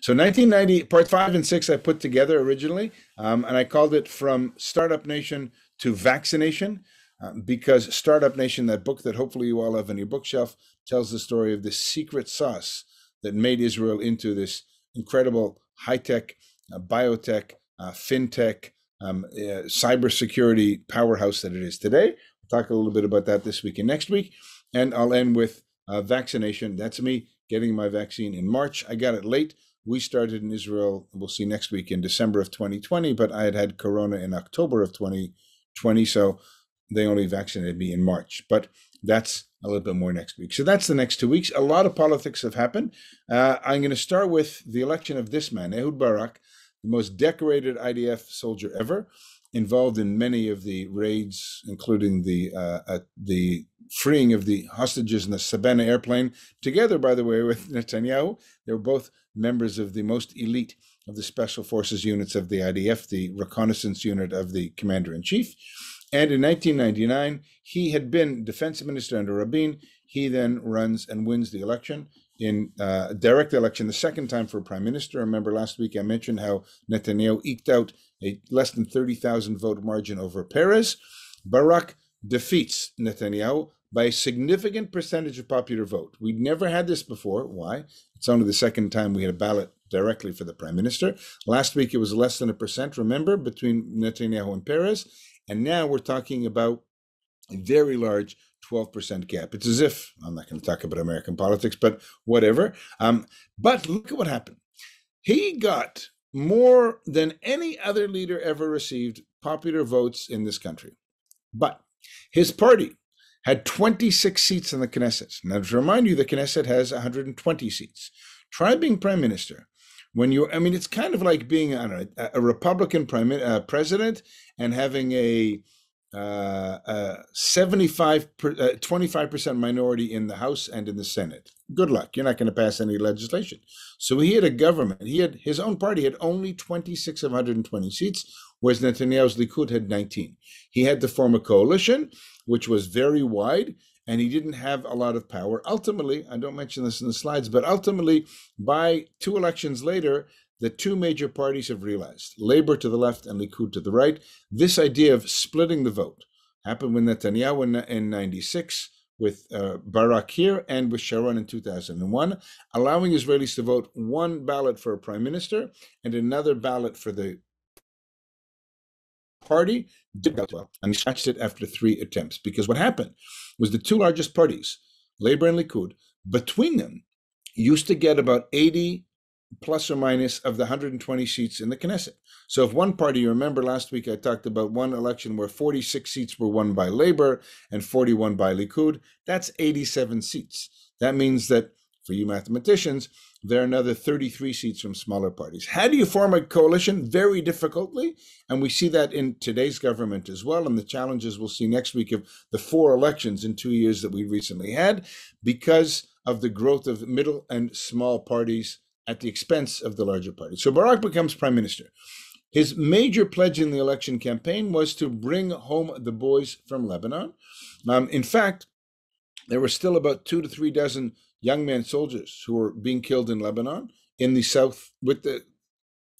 So 1990, part five and six, I put together originally, um, and I called it From Startup Nation to Vaccination, uh, because Startup Nation, that book that hopefully you all have on your bookshelf, tells the story of the secret sauce that made Israel into this incredible high tech, uh, biotech, uh, fintech, um, uh, cybersecurity powerhouse that it is today. We'll talk a little bit about that this week and next week. And I'll end with uh, vaccination. That's me getting my vaccine in March. I got it late. We started in Israel, we'll see next week in December of 2020, but I had had corona in October of 2020. So they only vaccinated me in March. But that's a little bit more next week. So that's the next two weeks. A lot of politics have happened. Uh, I'm going to start with the election of this man, Ehud Barak, the most decorated IDF soldier ever, involved in many of the raids, including the uh, the freeing of the hostages in the Sabena airplane, together, by the way, with Netanyahu. They were both members of the most elite of the special forces units of the IDF, the reconnaissance unit of the commander in chief. And in 1999, he had been defense minister under Rabin. He then runs and wins the election in uh, direct election, the second time for prime minister. Remember last week I mentioned how Netanyahu eked out a less than 30,000 vote margin over Peres. Barak defeats Netanyahu by a significant percentage of popular vote. We'd never had this before. Why? It's only the second time we had a ballot directly for the prime minister. Last week it was less than a percent, remember, between Netanyahu and Peres. And now we're talking about a very large 12% gap. It's as if, I'm not going to talk about American politics, but whatever. Um, but look at what happened. He got more than any other leader ever received popular votes in this country. But his party had 26 seats in the Knesset. Now, to remind you, the Knesset has 120 seats. Try being prime minister when you I mean it's kind of like being know, a Republican prime uh, president and having a uh, uh, 75 per, uh, 25% minority in the House and in the Senate. Good luck. You're not going to pass any legislation. So he had a government. He had his own party had only 26 of 120 seats, whereas Netanyahu's Likud had 19. He had to form a coalition, which was very wide, and he didn't have a lot of power. Ultimately, I don't mention this in the slides, but ultimately, by two elections later, the two major parties have realized Labor to the left and Likud to the right. This idea of splitting the vote happened with Netanyahu in, in 96, with uh, Barak here, and with Sharon in 2001, allowing Israelis to vote one ballot for a prime minister and another ballot for the party did well and after three attempts. Because what happened was the two largest parties, Labor and Likud, between them used to get about 80 plus or minus of the 120 seats in the Knesset. So if one party, you remember last week I talked about one election where 46 seats were won by Labor and 41 by Likud, that's 87 seats. That means that for you mathematicians, there are another 33 seats from smaller parties. How do you form a coalition? Very difficultly. And we see that in today's government as well. And the challenges we'll see next week of the four elections in two years that we recently had because of the growth of middle and small parties at the expense of the larger parties. So Barak becomes prime minister. His major pledge in the election campaign was to bring home the boys from Lebanon. Um, in fact, there were still about two to three dozen young men soldiers who were being killed in Lebanon in the south with the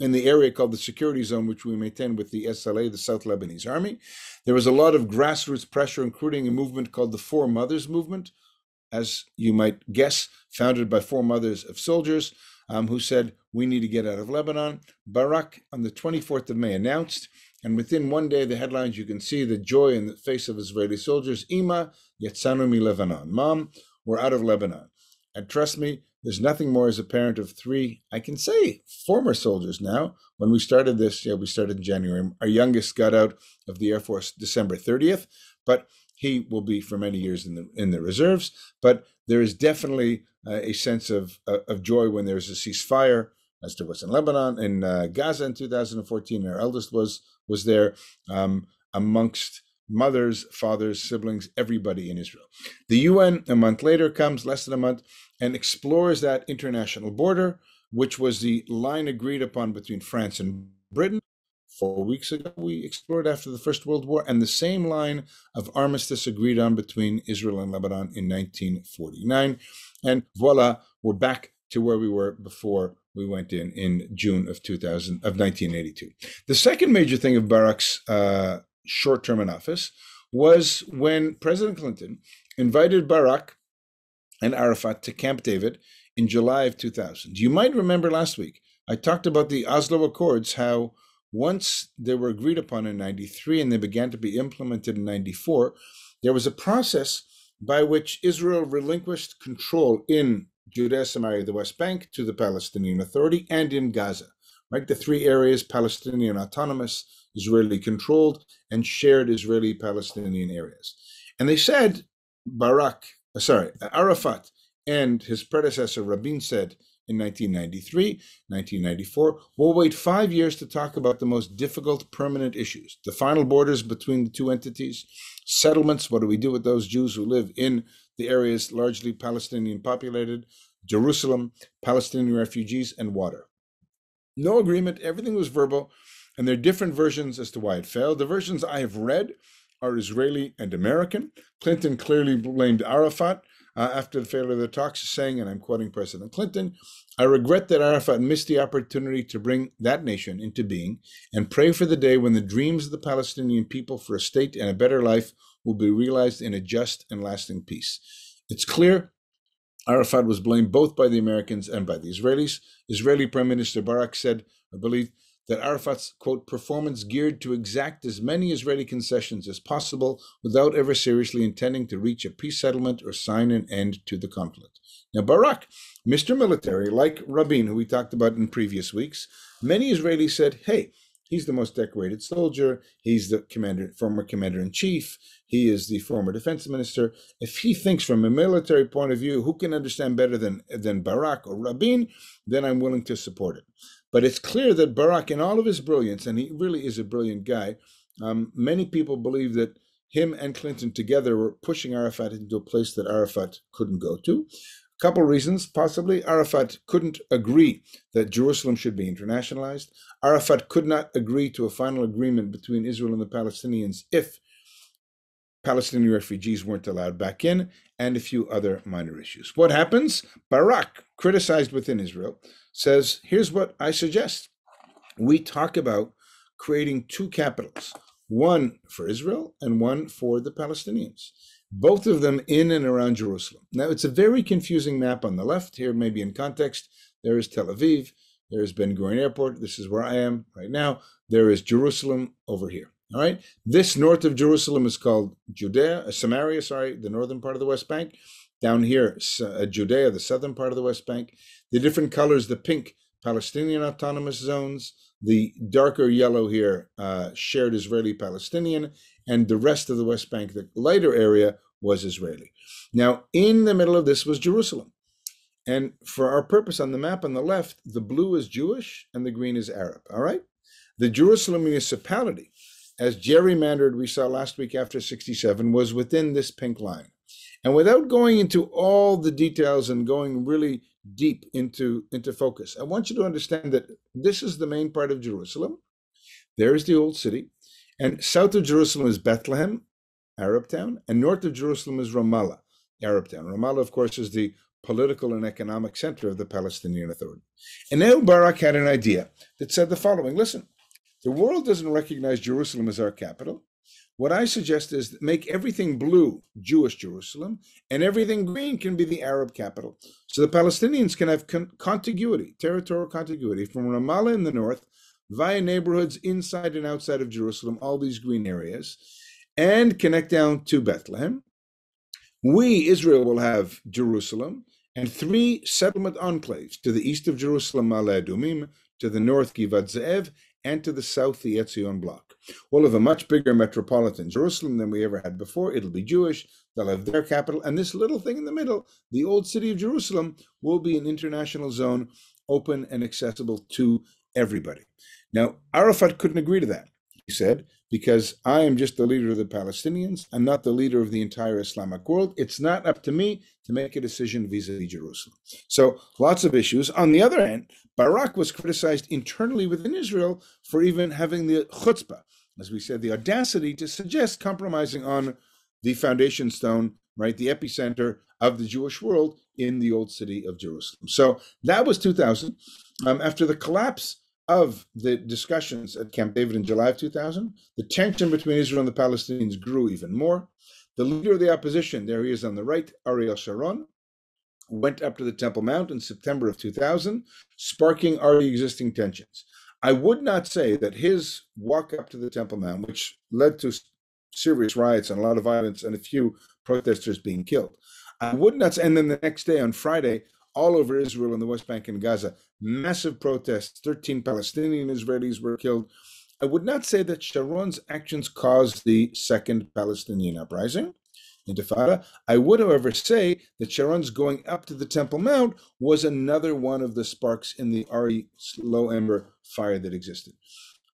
in the area called the security zone, which we maintain with the SLA, the South Lebanese Army. There was a lot of grassroots pressure, including a movement called the Four Mothers Movement, as you might guess, founded by four mothers of soldiers um, who said, We need to get out of Lebanon. Barak, on the 24th of May, announced, and within one day, the headlines you can see the joy in the face of Israeli soldiers Ima, Yetzanu mi Lebanon. Mom, we're out of Lebanon. And trust me, there's nothing more as a parent of three, I can say, former soldiers now. When we started this, yeah, we started in January. Our youngest got out of the Air Force December 30th, but he will be for many years in the in the reserves. But there is definitely uh, a sense of uh, of joy when there's a ceasefire, as there was in Lebanon, in uh, Gaza in 2014. Our eldest was was there um, amongst mothers, fathers, siblings, everybody in Israel. The UN, a month later, comes, less than a month, and explores that international border, which was the line agreed upon between France and Britain. Four weeks ago, we explored after the First World War, and the same line of armistice agreed on between Israel and Lebanon in 1949. And voila, we're back to where we were before we went in in June of 2000 of 1982. The second major thing of Barak's uh, short term in office was when President Clinton invited Barak and Arafat to Camp David in July of 2000. You might remember last week I talked about the Oslo Accords, how once they were agreed upon in 93 and they began to be implemented in 94, there was a process by which Israel relinquished control in Judea, Samaria, the West Bank to the Palestinian Authority and in Gaza. Right, the three areas Palestinian autonomous, Israeli controlled, and shared Israeli Palestinian areas. And they said, Barak, uh, sorry, Arafat and his predecessor Rabin said in 1993, 1994, we'll wait five years to talk about the most difficult permanent issues the final borders between the two entities, settlements, what do we do with those Jews who live in the areas largely Palestinian populated, Jerusalem, Palestinian refugees, and water. No agreement, everything was verbal, and there are different versions as to why it failed. The versions I have read are Israeli and American. Clinton clearly blamed Arafat uh, after the failure of the talks, saying, and I'm quoting President Clinton, I regret that Arafat missed the opportunity to bring that nation into being and pray for the day when the dreams of the Palestinian people for a state and a better life will be realized in a just and lasting peace. It's clear Arafat was blamed both by the Americans and by the Israelis. Israeli Prime Minister Barak said, I believe, that Arafat's, quote, performance geared to exact as many Israeli concessions as possible without ever seriously intending to reach a peace settlement or sign an end to the conflict. Now, Barak, Mr. Military, like Rabin, who we talked about in previous weeks, many Israelis said, hey, he's the most decorated soldier, he's the commander, former commander in chief, he is the former defense minister. If he thinks from a military point of view, who can understand better than, than Barak or Rabin, then I'm willing to support it. But it's clear that Barak, in all of his brilliance, and he really is a brilliant guy, um, many people believe that him and Clinton together were pushing Arafat into a place that Arafat couldn't go to. A couple reasons, possibly. Arafat couldn't agree that Jerusalem should be internationalized. Arafat could not agree to a final agreement between Israel and the Palestinians if Palestinian refugees weren't allowed back in, and a few other minor issues. What happens? Barak, criticized within Israel, says, Here's what I suggest. We talk about creating two capitals, one for Israel and one for the Palestinians, both of them in and around Jerusalem. Now, it's a very confusing map on the left. Here, maybe in context, there is Tel Aviv, there is Ben Gurion Airport. This is where I am right now. There is Jerusalem over here. All right. This north of Jerusalem is called Judea, Samaria, sorry, the northern part of the West Bank. Down here, uh, Judea, the southern part of the West Bank. The different colors, the pink, Palestinian autonomous zones, the darker yellow here, uh, shared Israeli Palestinian, and the rest of the West Bank, the lighter area, was Israeli. Now, in the middle of this was Jerusalem. And for our purpose on the map on the left, the blue is Jewish and the green is Arab. All right? The Jerusalem municipality as gerrymandered we saw last week after 67 was within this pink line. And without going into all the details and going really deep into, into focus, I want you to understand that this is the main part of Jerusalem. There is the old city. And south of Jerusalem is Bethlehem, Arab town, and north of Jerusalem is Ramallah, Arab town. Ramallah, of course, is the political and economic center of the Palestinian Authority. And now Barak had an idea that said the following listen, the world doesn't recognize Jerusalem as our capital. What I suggest is make everything blue Jewish Jerusalem, and everything green can be the Arab capital. So the Palestinians can have con- contiguity, territorial contiguity from Ramallah in the north via neighborhoods inside and outside of Jerusalem, all these green areas, and connect down to Bethlehem. We, Israel, will have Jerusalem and three settlement enclaves to the east of Jerusalem, Ma'ale Adumim, to the north, Givat Ze'ev, and to the south, the Etzion block. We'll have a much bigger metropolitan Jerusalem than we ever had before. It'll be Jewish. They'll have their capital. And this little thing in the middle, the old city of Jerusalem, will be an international zone open and accessible to everybody. Now, Arafat couldn't agree to that. He said, because I am just the leader of the Palestinians. I'm not the leader of the entire Islamic world. It's not up to me to make a decision vis a vis Jerusalem. So, lots of issues. On the other hand, Barak was criticized internally within Israel for even having the chutzpah, as we said, the audacity to suggest compromising on the foundation stone, right, the epicenter of the Jewish world in the old city of Jerusalem. So that was 2000. Um, after the collapse of the discussions at Camp David in July of 2000, the tension between Israel and the Palestinians grew even more. The leader of the opposition, there he is on the right, Ariel Sharon, went up to the Temple Mount in September of 2000, sparking already existing tensions. I would not say that his walk up to the Temple Mount, which led to serious riots and a lot of violence and a few protesters being killed, I would not say, and then the next day on Friday, all over Israel and the West Bank and Gaza, massive protests, 13 Palestinian Israelis were killed. I would not say that Sharon's actions caused the second Palestinian uprising. Intifada. I would, however, say that Sharon's going up to the Temple Mount was another one of the sparks in the already low ember fire that existed.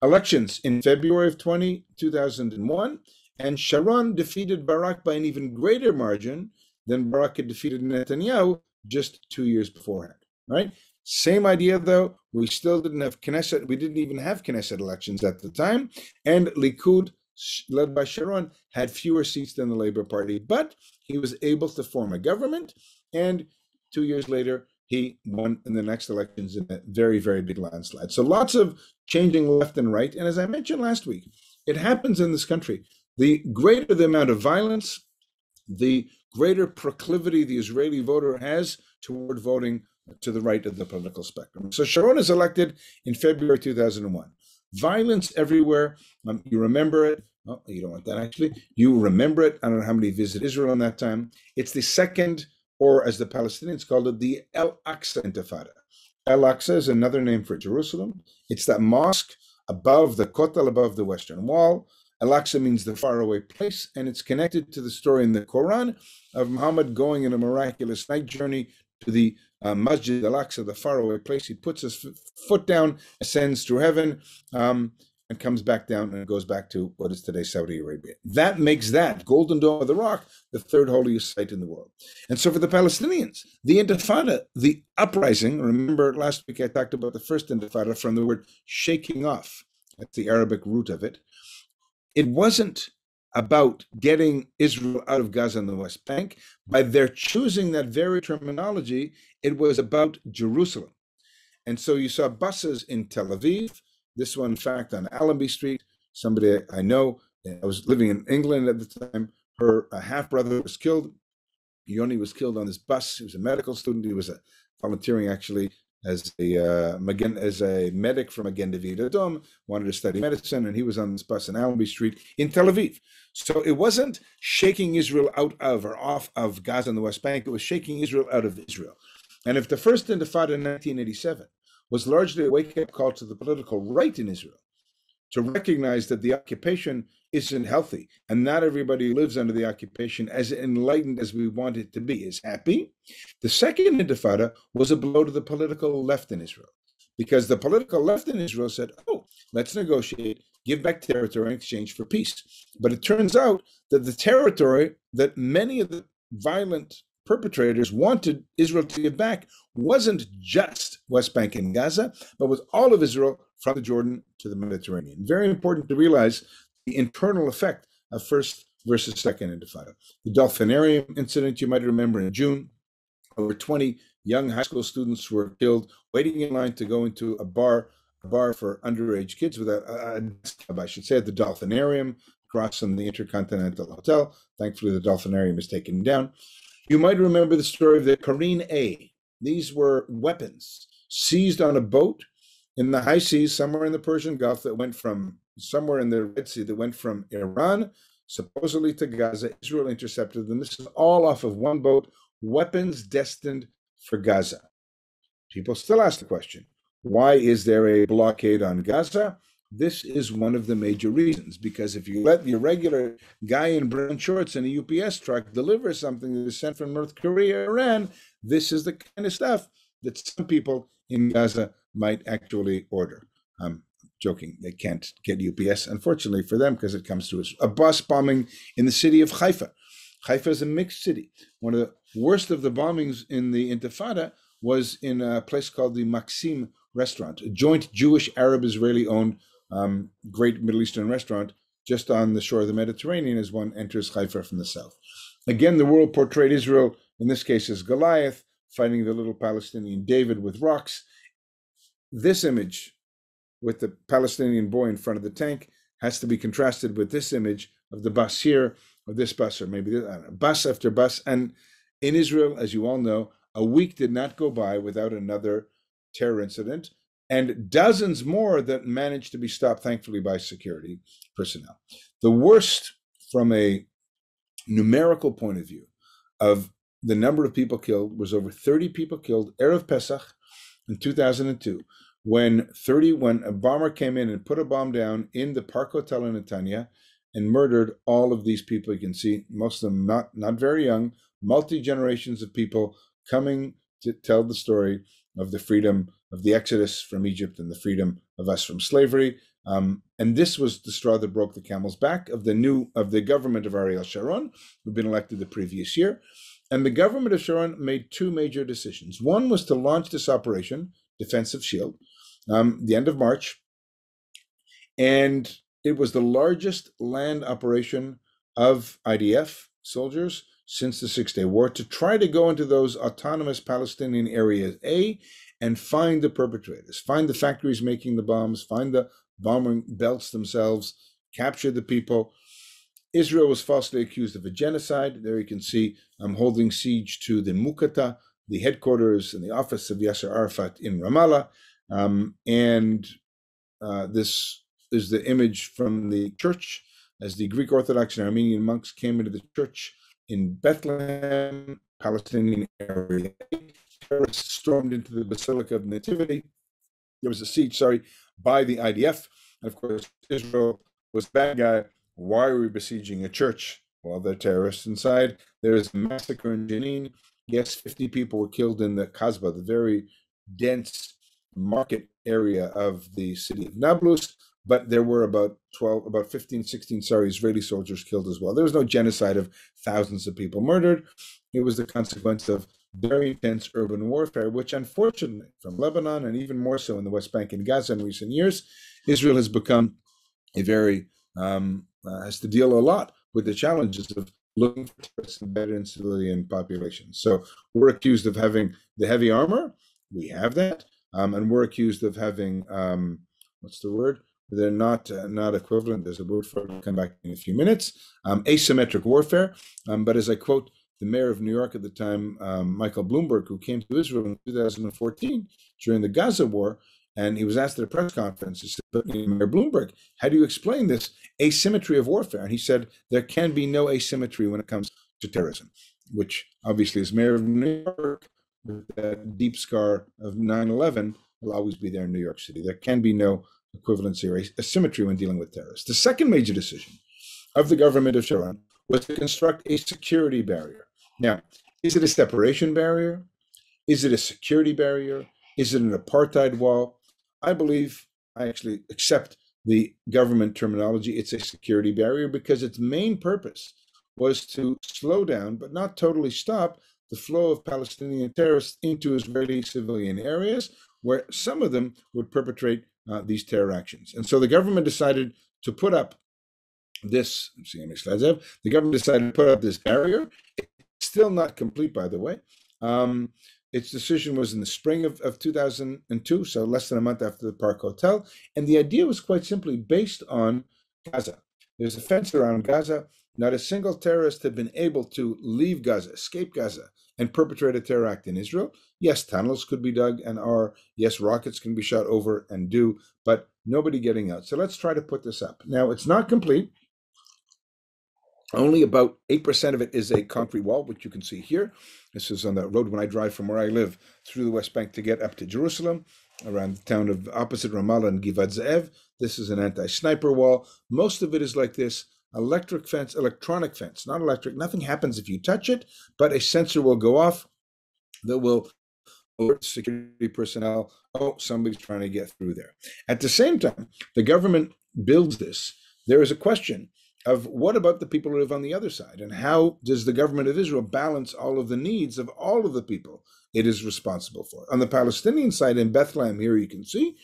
Elections in February of 20, 2001, and Sharon defeated Barak by an even greater margin than Barak had defeated Netanyahu just two years beforehand. Right? Same idea, though. We still didn't have Knesset. We didn't even have Knesset elections at the time, and Likud led by Sharon, had fewer seats than the Labour Party, but he was able to form a government. And two years later, he won in the next elections in a very, very big landslide. So lots of changing left and right. And as I mentioned last week, it happens in this country. The greater the amount of violence, the greater proclivity the Israeli voter has toward voting to the right of the political spectrum. So Sharon is elected in February 2001 violence everywhere. Um, you remember it. Oh, you don't want that actually. You remember it. I don't know how many visit Israel in that time. It's the second, or as the Palestinians called it, the El Aqsa Intifada. El Aqsa is another name for Jerusalem. It's that mosque above the Kotel, above the Western Wall. Al Aqsa means the faraway place, and it's connected to the story in the Quran of Muhammad going in a miraculous night journey to the uh, Masjid al Aqsa, the faraway place. He puts his foot down, ascends through heaven, um, and comes back down and goes back to what is today Saudi Arabia. That makes that Golden Dome of the Rock the third holiest site in the world. And so for the Palestinians, the Intifada, the uprising, remember last week I talked about the first Intifada from the word shaking off. That's the Arabic root of it. It wasn't about getting Israel out of Gaza and the West Bank. By their choosing that very terminology, it was about Jerusalem. And so you saw buses in Tel Aviv, this one, in fact, on Allenby Street. Somebody I know, I was living in England at the time, her half brother was killed. Yoni was killed on this bus. He was a medical student. He was volunteering actually as a uh, as a medic from Magen David Adom, wanted to study medicine, and he was on this bus in Allenby Street in Tel Aviv. So it wasn't shaking Israel out of or off of Gaza and the West Bank; it was shaking Israel out of Israel. And if the first Intifada in 1987 was largely a wake-up call to the political right in Israel to recognize that the occupation isn't healthy. And not everybody lives under the occupation as enlightened as we want it to be. Is happy? The second intifada was a blow to the political left in israel. Because the political left in israel said oh let's negotiate give back territory in exchange for peace. But it turns out that the territory that many of the violent perpetrators wanted Israel to give back wasn't just West Bank and Gaza, but was all of Israel from the Jordan to the Mediterranean. Very important to realize the internal effect of first versus second intifada. The Dolphinarium incident, you might remember in June, over 20 young high school students were killed waiting in line to go into a bar, a bar for underage kids without a, a I should say, at the Dolphinarium across from the Intercontinental Hotel. Thankfully, the Dolphinarium is taken down. You might remember the story of the Karine A. These were weapons seized on a boat in the high seas somewhere in the Persian Gulf that went from somewhere in the Red Sea that went from Iran supposedly to Gaza. Israel intercepted them. This is all off of one boat, weapons destined for Gaza. People still ask the question why is there a blockade on Gaza? This is one of the major reasons because if you let your regular guy in brown shorts in a UPS truck deliver something that is sent from North Korea or Iran, this is the kind of stuff that some people in Gaza might actually order. I'm joking, they can't get UPS, unfortunately for them, because it comes to a bus bombing in the city of Haifa. Haifa is a mixed city. One of the worst of the bombings in the Intifada was in a place called the Maxim restaurant, a joint Jewish Arab Israeli owned um, great Middle Eastern restaurant just on the shore of the Mediterranean as one enters Haifa from the south. Again, the world portrayed Israel in this case as Goliath fighting the little Palestinian David with rocks. This image with the Palestinian boy in front of the tank has to be contrasted with this image of the bus here, or this bus, or maybe this, bus after bus. And in Israel, as you all know, a week did not go by without another terror incident, and dozens more that managed to be stopped, thankfully, by security personnel. The worst, from a numerical point of view, of the number of people killed was over 30 people killed Erev Pesach in 2002 when 30 when a bomber came in and put a bomb down in the Park Hotel in Netanya and murdered all of these people. You can see most of them not not very young, multi generations of people coming to tell the story of the freedom of the exodus from Egypt and the freedom of us from slavery. Um, and this was the straw that broke the camel's back of the new of the government of Ariel Sharon, who'd been elected the previous year. And the government of Sharon made two major decisions. One was to launch this operation, Defensive Shield, um, the end of March. And it was the largest land operation of IDF soldiers since the Six Day War to try to go into those autonomous Palestinian areas, A, and find the perpetrators, find the factories making the bombs, find the bombing belts themselves, capture the people. Israel was falsely accused of a genocide. There you can see I'm um, holding siege to the Mukata, the headquarters and the office of Yasser Arafat in Ramallah. Um, and uh, this is the image from the church as the Greek Orthodox and Armenian monks came into the church in Bethlehem, Palestinian area. Terrorists stormed into the Basilica of Nativity. There was a siege, sorry, by the IDF. And of course, Israel was bad guy. Why are we besieging a church? Well, there are terrorists inside. There is a massacre in Jenin. Yes, 50 people were killed in the Kasbah, the very dense market area of the city of Nablus, but there were about 12, about 15, 16, sorry, Israeli soldiers killed as well. There was no genocide of thousands of people murdered. It was the consequence of very intense urban warfare, which unfortunately, from Lebanon and even more so in the West Bank and Gaza in recent years, Israel has become a very, um, uh, has to deal a lot with the challenges of looking for terrorists embedded in civilian populations. So we're accused of having the heavy armor. We have that um, and we're accused of having um, what's the word? They're not uh, not equivalent. There's a word for it. I'll come back in a few minutes. Um, asymmetric warfare. Um, but as I quote the mayor of New York at the time, um, Michael Bloomberg, who came to Israel in 2014 during the Gaza war, and he was asked at a press conference, he said, Mayor Bloomberg, how do you explain this asymmetry of warfare? And he said, there can be no asymmetry when it comes to terrorism, which obviously, as mayor of New York, that deep scar of 9 11 will always be there in New York City. There can be no equivalency or asymmetry when dealing with terrorists. The second major decision of the government of Sharon was to construct a security barrier. Now, is it a separation barrier? Is it a security barrier? Is it an apartheid wall? I believe, I actually accept the government terminology. It's a security barrier because its main purpose was to slow down, but not totally stop, the flow of Palestinian terrorists into Israeli civilian areas, where some of them would perpetrate uh, these terror actions. And so the government decided to put up this. See. The government decided to put up this barrier. It's still not complete, by the way. Um, its decision was in the spring of, of 2002, so less than a month after the Park Hotel. And the idea was quite simply based on Gaza. There's a fence around Gaza. Not a single terrorist had been able to leave Gaza, escape Gaza, and perpetrate a terror act in Israel. Yes, tunnels could be dug and are. Yes, rockets can be shot over and do, but nobody getting out. So let's try to put this up. Now, it's not complete. Only about 8% of it is a concrete wall, which you can see here. This is on the road when I drive from where I live through the West Bank to get up to Jerusalem, around the town of opposite Ramallah and Givat Ze'ev. This is an anti sniper wall. Most of it is like this electric fence, electronic fence, not electric. Nothing happens if you touch it, but a sensor will go off that will alert security personnel. Oh, somebody's trying to get through there. At the same time, the government builds this. There is a question of what about the people who live on the other side, and how does the government of Israel balance all of the needs of all of the people it is responsible for? On the Palestinian side in Bethlehem, here you can see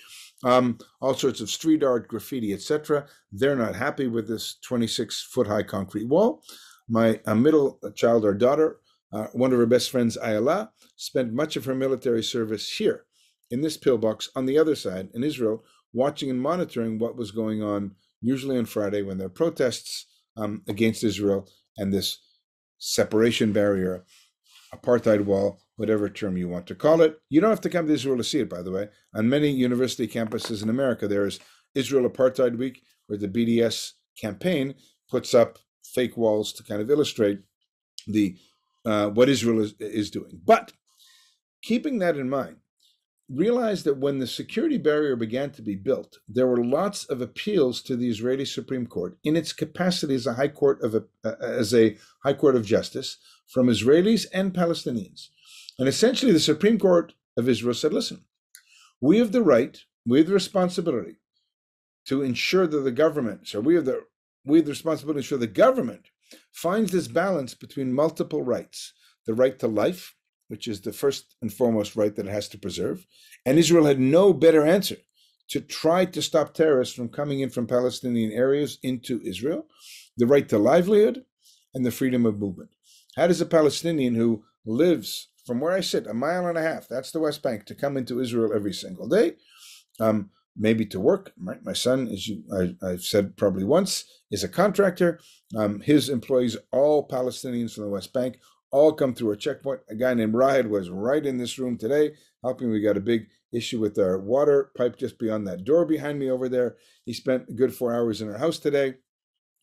um, all sorts of street art, graffiti, etc. They're not happy with this 26 foot high concrete wall. My middle child, our daughter, uh, one of her best friends, Ayala, spent much of her military service here in this pillbox on the other side in Israel, watching and monitoring what was going on, usually on Friday when there are protests um, against Israel and this separation barrier, apartheid wall, whatever term you want to call it. You don't have to come to Israel to see it, by the way. On many university campuses in America, there is Israel Apartheid Week, where the BDS campaign puts up fake walls to kind of illustrate the uh, what Israel is, is doing. But keeping that in mind, realize that when the security barrier began to be built, there were lots of appeals to the Israeli Supreme Court in its capacity as a high court of a, uh, as a high court of justice from Israelis and Palestinians. And essentially, the Supreme Court of Israel said, "Listen, we have the right, we have the responsibility to ensure that the government, so we have the we have the responsibility to ensure the government finds this balance between multiple rights the right to life, which is the first and foremost right that it has to preserve. And Israel had no better answer to try to stop terrorists from coming in from Palestinian areas into Israel, the right to livelihood, and the freedom of movement. How does a Palestinian who lives from where I sit, a mile and a half, that's the West Bank, to come into Israel every single day, um, maybe to work. Right? My son, as you, I, have said probably once, is a contractor. Um, his employees, all Palestinians from the West Bank, all come through a checkpoint. A guy named Rahed was right in this room today helping. We got a big issue with our water pipe just beyond that door behind me over there. He spent a good four hours in our house today.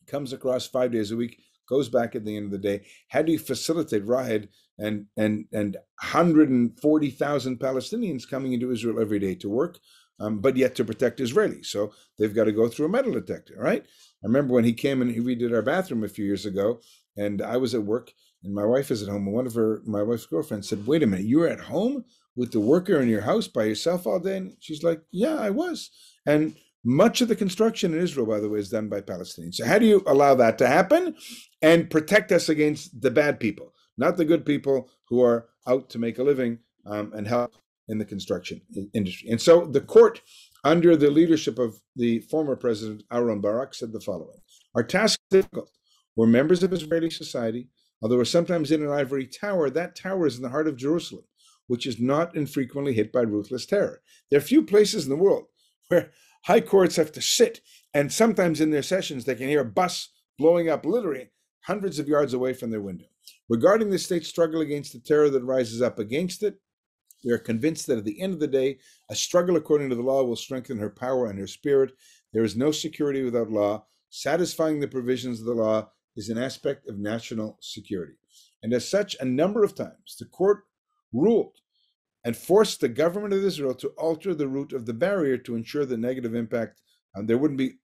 Comes across five days a week, goes back at the end of the day. How do you facilitate Rahed and and and 140,000 Palestinians coming into Israel every day to work? um, but yet to protect Israelis. So they've got to go through a metal detector, right? I remember when he came and he redid our bathroom a few years ago, and I was at work, and my wife is at home, and one of her, my wife's girlfriends said, "Wait a minute, you were at home with the worker in your house by yourself all day?" And she's like, "Yeah, I was." And much of the construction in Israel, by the way, is done by Palestinians. So how do you allow that to happen and protect us against the bad people, not the good people who are out to make a living um, and help in the construction industry. And so the court, under the leadership of the former president Aharon Barak, said the following Our task is difficult. We're members of Israeli society. Although we're sometimes in an ivory tower, that tower is in the heart of Jerusalem, which is not infrequently hit by ruthless terror. There are few places in the world where high courts have to sit, and sometimes in their sessions they can hear a bus blowing up literally hundreds of yards away from their window. Regarding the state's struggle against the terror that rises up against it, we are convinced that at the end of the day, a struggle according to the law will strengthen her power and her spirit. There is no security without law. Satisfying the provisions of the law is an aspect of national security. And as such, a number of times the court ruled and forced the government of Israel to alter the route of the barrier to ensure the negative impact, and there wouldn't be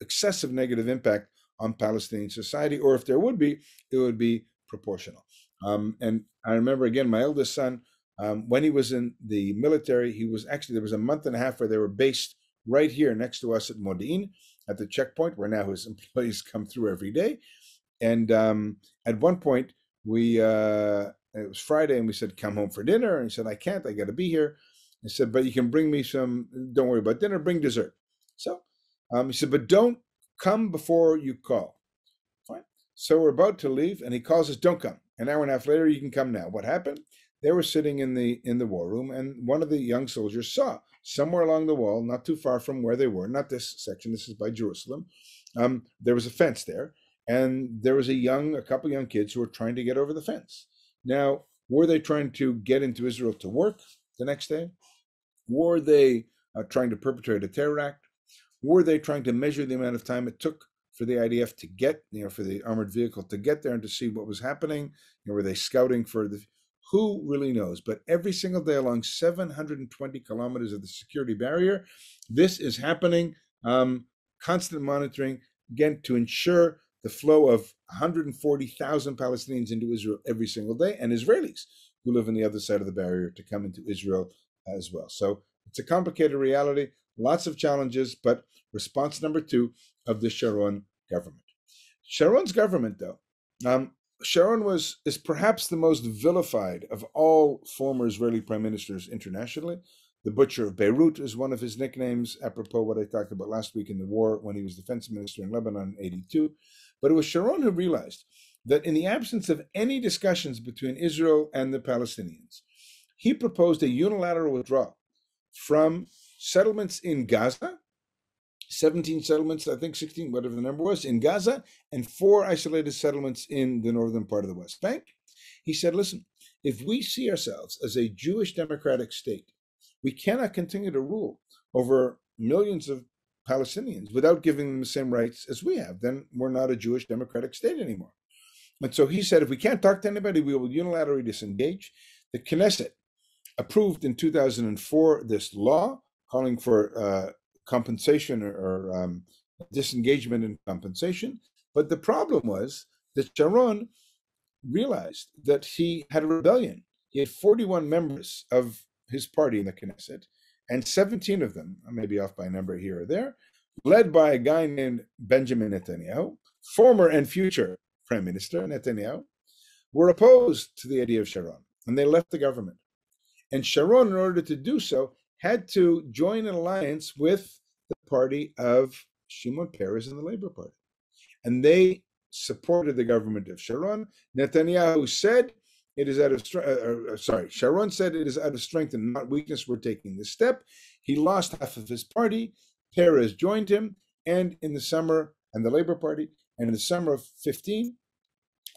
excessive negative impact on Palestinian society, or if there would be, it would be proportional. Um, and I remember again, my eldest son um, when he was in the military, he was actually, there was a month and a half where they were based right here next to us at Modi'in at the checkpoint where now his employees come through every day. And um, at one point, we, uh, it was Friday and we said, come home for dinner. And he said, I can't, I got to be here. I said, but you can bring me some, don't worry about dinner, bring dessert. So um, he said, but don't come before you call. So we're about to leave and he calls us, don't come. An hour and a half later, you can come now. What happened? they were sitting in the in the war room and one of the young soldiers saw somewhere along the wall not too far from where they were not this section this is by jerusalem um, there was a fence there and there was a young a couple young kids who were trying to get over the fence now were they trying to get into israel to work the next day were they uh, trying to perpetrate a terror act were they trying to measure the amount of time it took for the idf to get you know for the armored vehicle to get there and to see what was happening you know, were they scouting for the who really knows? But every single day along 720 kilometers of the security barrier, this is happening. Um, constant monitoring, again, to ensure the flow of 140,000 Palestinians into Israel every single day and Israelis who live on the other side of the barrier to come into Israel as well. So it's a complicated reality, lots of challenges, but response number two of the Sharon government. Sharon's government, though, um, Sharon was is perhaps the most vilified of all former Israeli prime ministers internationally. The Butcher of Beirut is one of his nicknames, apropos what I talked about last week in the war when he was defense minister in Lebanon in 82. But it was Sharon who realized that in the absence of any discussions between Israel and the Palestinians, he proposed a unilateral withdrawal from settlements in Gaza, 17 settlements, I think 16, whatever the number was, in Gaza, and four isolated settlements in the northern part of the West Bank. He said, listen, if we see ourselves as a Jewish democratic state, we cannot continue to rule over millions of Palestinians without giving them the same rights as we have. Then we're not a Jewish democratic state anymore. And so he said, if we can't talk to anybody, we will unilaterally disengage. The Knesset approved in 2004 this law calling for uh, compensation or, or um, disengagement in compensation. But the problem was that Sharon realized that he had a rebellion. He had 41 members of his party in the Knesset, and 17 of them, maybe off by a number here or there, led by a guy named Benjamin Netanyahu, former and future Prime Minister Netanyahu, were opposed to the idea of Sharon, and they left the government. And Sharon, in order to do so, had to join an alliance with the party of Shimon Peres and the Labor Party. And they supported the government of Sharon. Netanyahu said, it is out of strength, uh, uh, sorry, Sharon said it is out of strength and not weakness we're taking this step. He lost half of his party. Peres joined him, and in the summer, and the Labor Party, and in the summer of 15,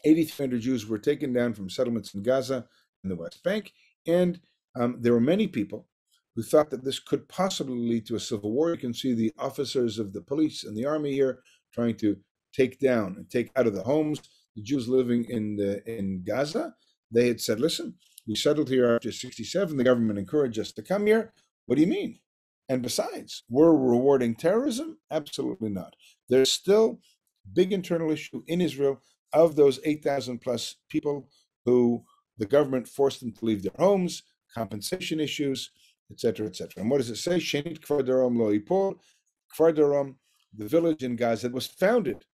8,300 Jews were taken down from settlements in Gaza and the West Bank. And um, there were many people who thought that this could possibly lead to a civil war. You can see the officers of the police and the army here trying to take down and take out of the homes the Jews living in the in Gaza. They had said, "Listen, we settled here after '67. The government encouraged us to come here. What do you mean? And besides, we're rewarding terrorism? Absolutely not. There's still big internal issue in Israel of those 8,000 plus people who the government forced them to leave their homes, compensation issues, etc., etc. And what does it say? Shenit Kfar Darom Lo Ipol. Kfar Darom, the village in Gaza, that was founded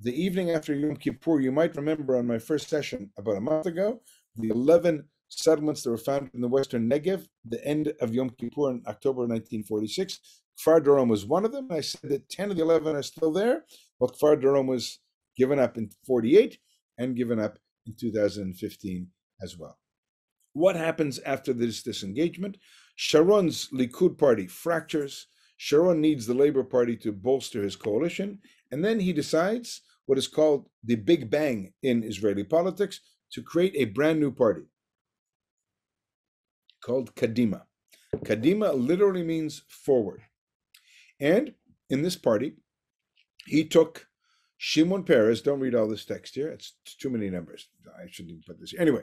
the evening after Yom Kippur. You might remember on my first session about a month ago, the 11 settlements that were founded in the western Negev, the end of Yom Kippur in October 1946. Kfar Darom was one of them. I said that 10 of the 11 are still there. Well, Kfar Darom was given up in 48 and given up in 2015 as well. What happens after this disengagement? Sharon's Likud party fractures. Sharon needs the Labor Party to bolster his coalition. And then he decides what is called the Big Bang in Israeli politics to create a brand new party called Kadima. Kadima literally means forward. And in this party, he took Shimon Peres, don't read all this text here, it's too many numbers. I shouldn't even put this here. Anyway,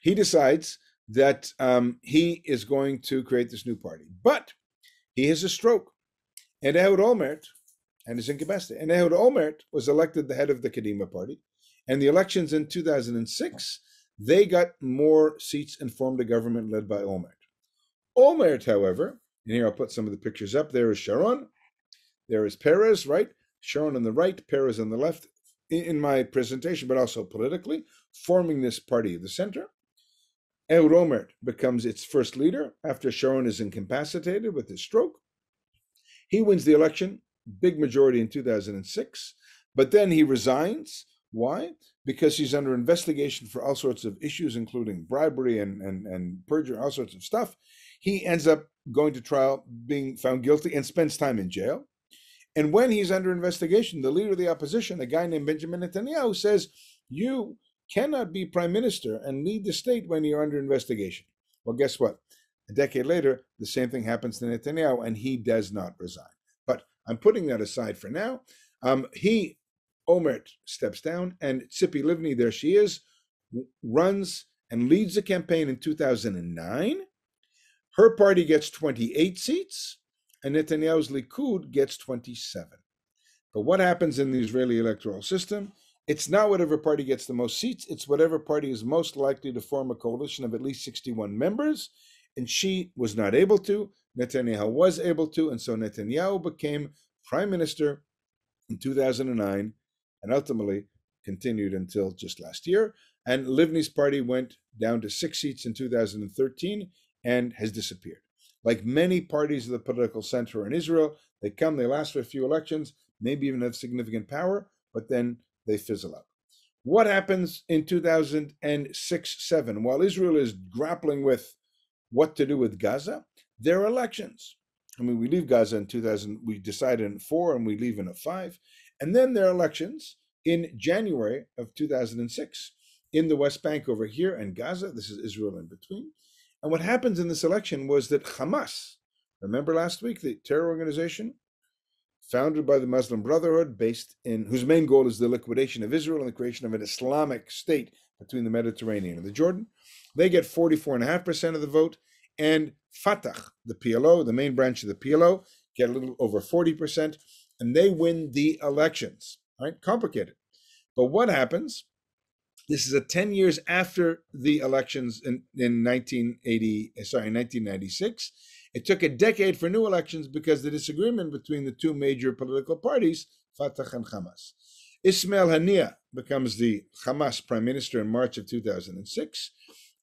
he decides that um, he is going to create this new party. But he has a stroke. And Ehud Olmert, and is incapacitated. And Ehud Olmert was elected the head of the Kadima party. And the elections in 2006, they got more seats and formed a government led by Olmert. Olmert, however, and here I'll put some of the pictures up. There is Sharon. There is Peres, right? Sharon on the right, Peres on the left, in my presentation, but also politically, forming this party of the center. Ehud Olmert becomes its first leader after Sharon is incapacitated with his stroke. He wins the election, big majority in 2006, but then he resigns. Why? Because he's under investigation for all sorts of issues, including bribery and, and, and perjury, all sorts of stuff. He ends up going to trial, being found guilty, and spends time in jail. And when he's under investigation, the leader of the opposition, a guy named Benjamin Netanyahu, says, You cannot be prime minister and lead the state when you're under investigation. Well, guess what? A decade later, the same thing happens to Netanyahu, and he does not resign. But I'm putting that aside for now. Um, he, Olmert, steps down, and Tzipi Livni, there she is, runs and leads the campaign in 2009. Her party gets 28 seats and Netanyahu's Likud gets 27. But what happens in the Israeli electoral system? It's not whatever party gets the most seats, it's whatever party is most likely to form a coalition of at least 61 members. And she was not able to. Netanyahu was able to. And so Netanyahu became prime minister in 2009 and ultimately continued until just last year. And Livni's party went down to six seats in 2013 and has disappeared. Like many parties of the political center in Israel, they come, they last for a few elections, maybe even have significant power, but then they fizzle out. What happens in 2006 7? While Israel is grappling with what to do with Gaza, there are elections. I mean, we leave Gaza in 2000, we decide in four and we leave in a five. And then there are elections in January of 2006 in the West Bank over here and Gaza. This is Israel in between. And what happens in this election was that Hamas, remember last week, the terror organization founded by the Muslim Brotherhood, based in whose main goal is the liquidation of Israel and the creation of an Islamic state between the Mediterranean and the Jordan. They get 44.5% of the vote, and Fatah, the PLO, the main branch of the PLO, get a little over 40%, and they win the elections. Right? Complicated. But what happens? This is a 10 years after the elections in, in 1980, sorry, 1996. It took a decade for new elections because the disagreement between the two major political parties, Fatah and Hamas. Ismail Haniyeh becomes the Hamas prime minister in March of 2006.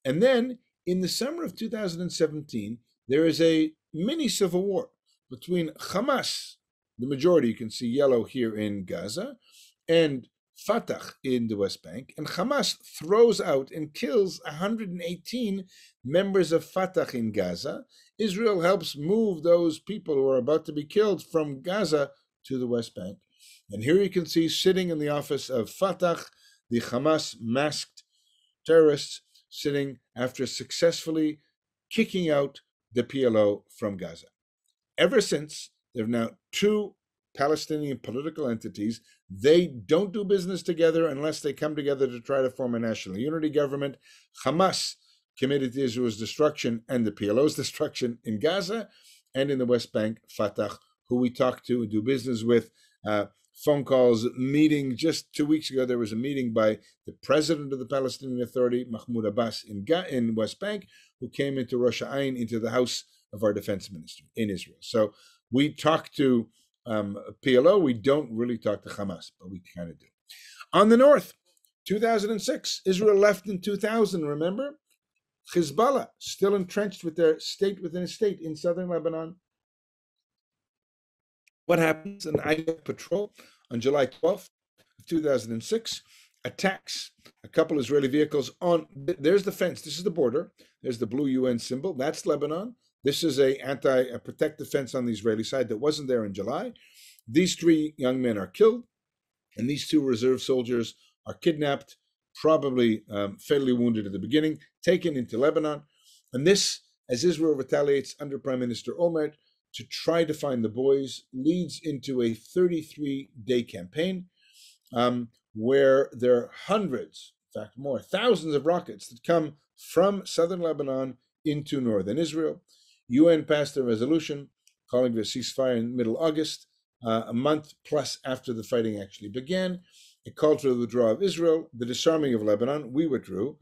And then in the summer of 2017, there is a mini civil war between Hamas, the majority you can see yellow here in Gaza, and Fatah in the West Bank, and Hamas throws out and kills 118 members of Fatah in Gaza. Israel helps move those people who are about to be killed from Gaza to the West Bank. And here you can see sitting in the office of Fatah, the Hamas masked terrorists sitting after successfully kicking out the PLO from Gaza. Ever since, there are now two Palestinian political entities. They don't do business together unless they come together to try to form a national unity government. Hamas committed to Israel's destruction and the PLO's destruction in Gaza and in the West Bank, Fatah, who we talk to and do business with. Uh, phone calls, meeting. Just two weeks ago, there was a meeting by the president of the Palestinian Authority, Mahmoud Abbas, in, Ga- in West Bank, who came into Rosh Ain, into the house of our defense minister in Israel. So we talk to um, PLO. We don't really talk to Hamas, but we kind of do. On the north, 2006, Israel left in 2000, remember? Hezbollah, still entrenched with their state within a state in southern Lebanon. What happens? An IDF patrol on July 12th, 2006 attacks a couple Israeli vehicles on. There's the fence. This is the border. There's the blue UN symbol. That's Lebanon. This is a anti a protective fence on the Israeli side that wasn't there in July. These three young men are killed, and these two reserve soldiers are kidnapped, probably um, fatally wounded at the beginning, taken into Lebanon. And this, as Israel retaliates under Prime Minister Olmert to try to find the boys, leads into a 33 day campaign um, where there are hundreds, in fact, more, thousands of rockets that come from southern Lebanon into northern Israel. UN passed a resolution calling for a ceasefire in middle August, uh, a month plus after the fighting actually began. It called for the withdrawal of Israel, the disarming of Lebanon. We withdrew.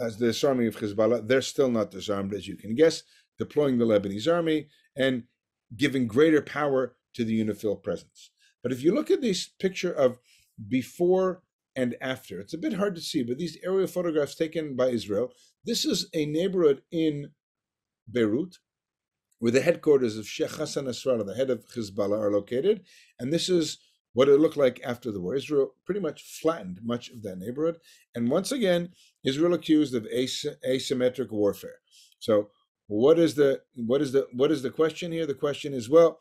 As the disarming of Hezbollah, they're still not disarmed, as you can guess, deploying the Lebanese army and giving greater power to the UNIFIL presence. But if you look at this picture of before and after, it's a bit hard to see, but these aerial photographs taken by Israel, this is a neighborhood in Beirut where the headquarters of Sheikh Hassan Nasrallah, the head of Hezbollah, are located. And this is what it looked like after the war. Israel pretty much flattened much of that neighborhood. And once again, Israel accused of asymmetric warfare. So what is the what is the what is the question here? The question is, well,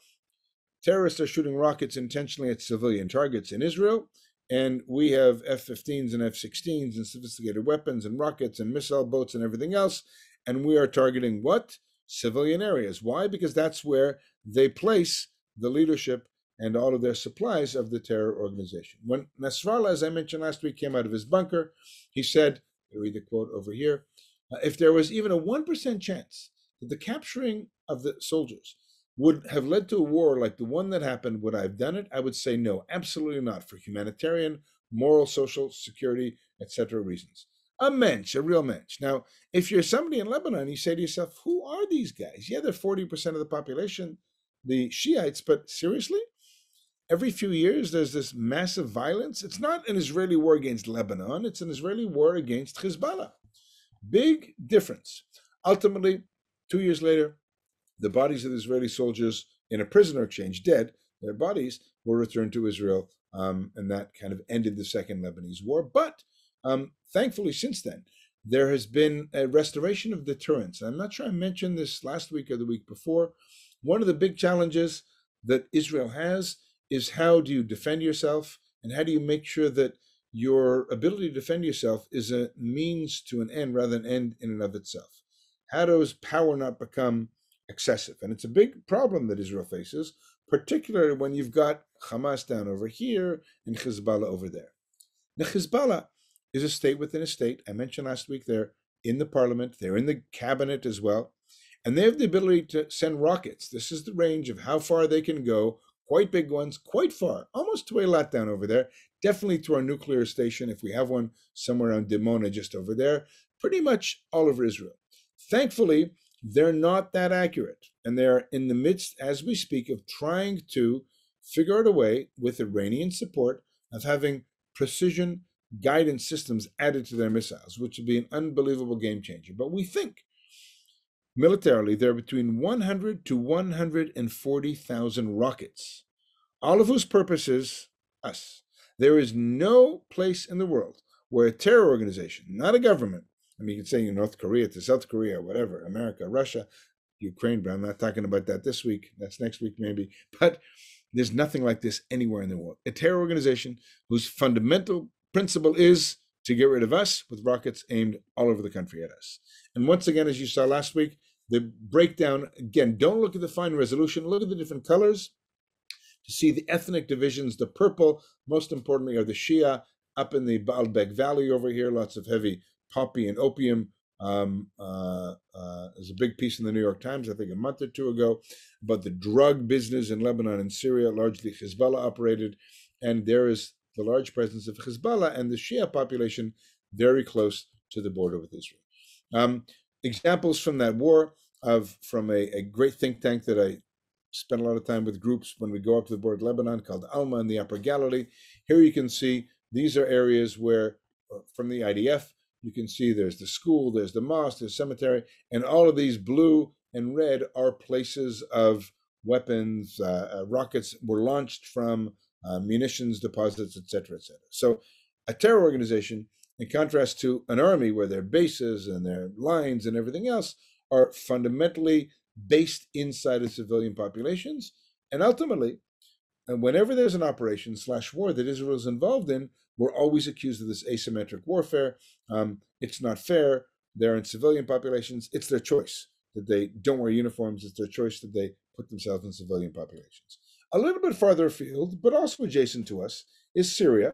terrorists are shooting rockets intentionally at civilian targets in Israel, and we have F-15s and F-16s and sophisticated weapons and rockets and missile boats and everything else, and we are targeting what? Civilian areas. Why? Because that's where they place the leadership and all of their supplies of the terror organization. When Nasrallah, as I mentioned last week, came out of his bunker, he said, I read the quote over here, uh, if there was even a 1% chance that the capturing of the soldiers would have led to a war like the one that happened, would I have done it? I would say no, absolutely not, for humanitarian, moral, social, security, etc. reasons a mensch, a real mensch. Now, if you're somebody in Lebanon, you say to yourself, who are these guys? Yeah, they're 40% of the population, the Shiites, but seriously? Every few years, there's this massive violence. It's not an Israeli war against Lebanon, it's an Israeli war against Hezbollah. Big difference. Ultimately, two years later, the bodies of the Israeli soldiers in a prisoner exchange, dead, their bodies were returned to Israel um, and that kind of ended the Second Lebanese War. But um, thankfully, since then, there has been a restoration of deterrence. I'm not sure I mentioned this last week or the week before. One of the big challenges that Israel has is how do you defend yourself and how do you make sure that your ability to defend yourself is a means to an end rather than end in and of itself. How does power not become excessive? And it's a big problem that Israel faces, particularly when you've got Hamas down over here and Hezbollah over there. Now, Hezbollah is a state within a state. I mentioned last week they're in the parliament, they're in the cabinet as well, and they have the ability to send rockets. This is the range of how far they can go, quite big ones, quite far, almost to Eilat down over there, definitely to our nuclear station if we have one somewhere around Dimona just over there, pretty much all over Israel. Thankfully, they're not that accurate, and they're in the midst, as we speak, of trying to figure out a way, with Iranian support, of having precision guidance systems added to their missiles, which would be an unbelievable game changer. But we think militarily there are between 100 to 140,000 rockets, all of whose purpose is us. There is no place in the world where a terror organization, not a government, I mean, you can say North Korea to South Korea, whatever, America, Russia, Ukraine, but I'm not talking about that this week. That's next week, maybe. But there's nothing like this anywhere in the world. A terror organization whose fundamental principle is to get rid of us with rockets aimed all over the country at us. And once again, as you saw last week, the breakdown again, don't look at the fine resolution, look at the different colors to see the ethnic divisions. The purple, most importantly, are the Shia up in the Baalbek Valley over here, lots of heavy poppy and opium. Um, uh, uh, there's a big piece in the New York Times, I think a month or two ago, about the drug business in Lebanon and Syria, largely Hezbollah operated. And there is the large presence of Hezbollah and the Shia population very close to the border with Israel. Um, examples from that war of from a, a, great think tank that I spent a lot of time with groups when we go up to the border of Lebanon called Alma in the Upper Galilee. Here you can see these are areas where, uh, from the IDF, you can see there's the school, there's the mosque, there's cemetery, and all of these blue and red are places of weapons. Uh, uh, rockets were launched from uh, munitions deposits, etc., etc. So, a terror organization, in contrast to an army where their bases and their lines and everything else are fundamentally based inside of civilian populations, and ultimately, and whenever there's an operation slash war that Israel is involved in, we're always accused of this asymmetric warfare. Um, it's not fair. They're in civilian populations. It's their choice that they don't wear uniforms. It's their choice that they put themselves in civilian populations. A little bit farther afield, but also adjacent to us, is Syria.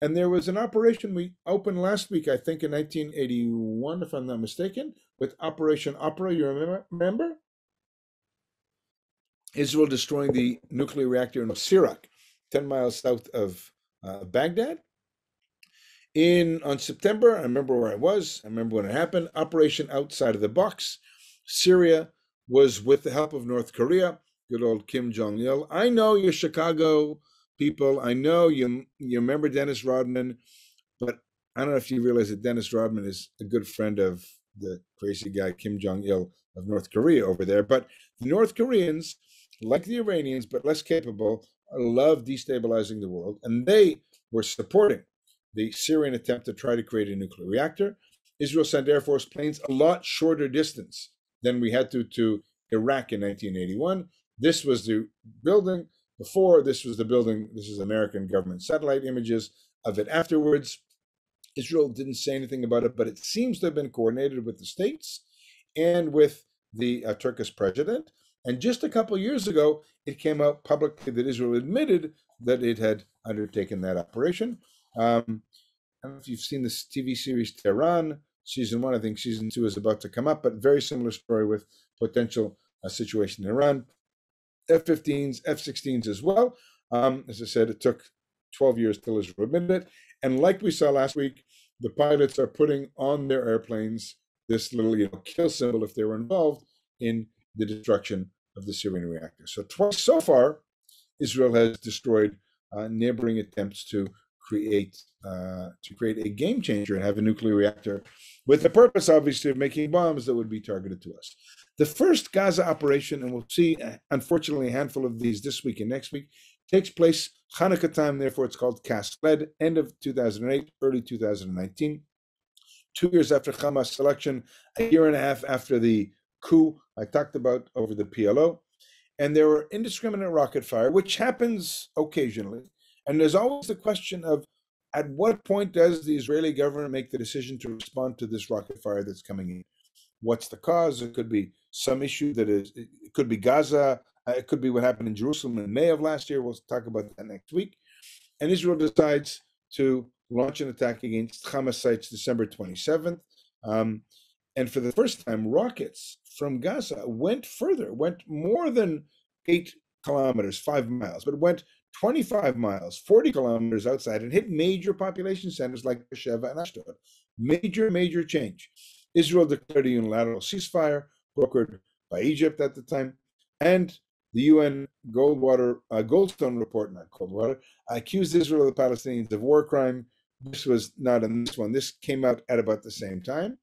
And there was an operation we opened last week, I think in 1981, if I'm not mistaken, with Operation Opera. You remember? remember? Israel destroying the nuclear reactor in Sirak, 10 miles south of uh, Baghdad. In on September, I remember where I was. I remember when it happened. Operation Outside of the Box. Syria was with the help of North Korea good old Kim Jong Il. I know you're Chicago people. I know you you remember Dennis Rodman, but I don't know if you realize that Dennis Rodman is a good friend of the crazy guy Kim Jong Il of North Korea over there. But the North Koreans, like the Iranians, but less capable, love destabilizing the world, and they were supporting the Syrian attempt to try to create a nuclear reactor. Israel sent Air Force planes a lot shorter distance than we had to to Iraq in 1981. This was the building before, this was the building, this is American government satellite images of it afterwards. Israel didn't say anything about it, but it seems to have been coordinated with the states and with the uh, Turkish president. And just a couple years ago, it came out publicly that Israel admitted that it had undertaken that operation. Um, I don't know if you've seen this TV series Tehran, season one. I think season two is about to come up, but very similar story with potential uh, situation in Iran. F-15s, F-16s as well. Um, as I said, it took 12 years till Israel admitted it. And like we saw last week, the pilots are putting on their airplanes this little you know, kill symbol if they were involved in the destruction of the Syrian reactor. So twice so far, Israel has destroyed uh, neighboring attempts to create uh, to create a game changer and have a nuclear reactor, with the purpose, obviously, of making bombs that would be targeted to us. The first Gaza operation, and we'll see, uh, unfortunately, a handful of these this week and next week, takes place Hanukkah time, therefore it's called Cast Lead, end of 2008, early 2019. Two years after Hamas selection, a year and a half after the coup I talked about over the PLO. And there were indiscriminate rocket fire, which happens occasionally. And there's always the question of at what point does the Israeli government make the decision to respond to this rocket fire that's coming in? What's the cause? It could be some issue that is, it could be Gaza, uh, it could be what happened in Jerusalem in May of last year. We'll talk about that next week. And Israel decides to launch an attack against Hamas sites December 27th. Um, and for the first time, rockets from Gaza went further, went more than eight kilometers, five miles, but went 25 miles, 40 kilometers outside, and hit major population centers like Beersheba and Ashdod. Major, major change. Israel declared a unilateral ceasefire, brokered by Egypt at the time, and the UN Goldwater, uh, Goldstone report, not Goldwater, accused Israel of the Palestinians of war crime. This was not in this one. This came out at about the same time.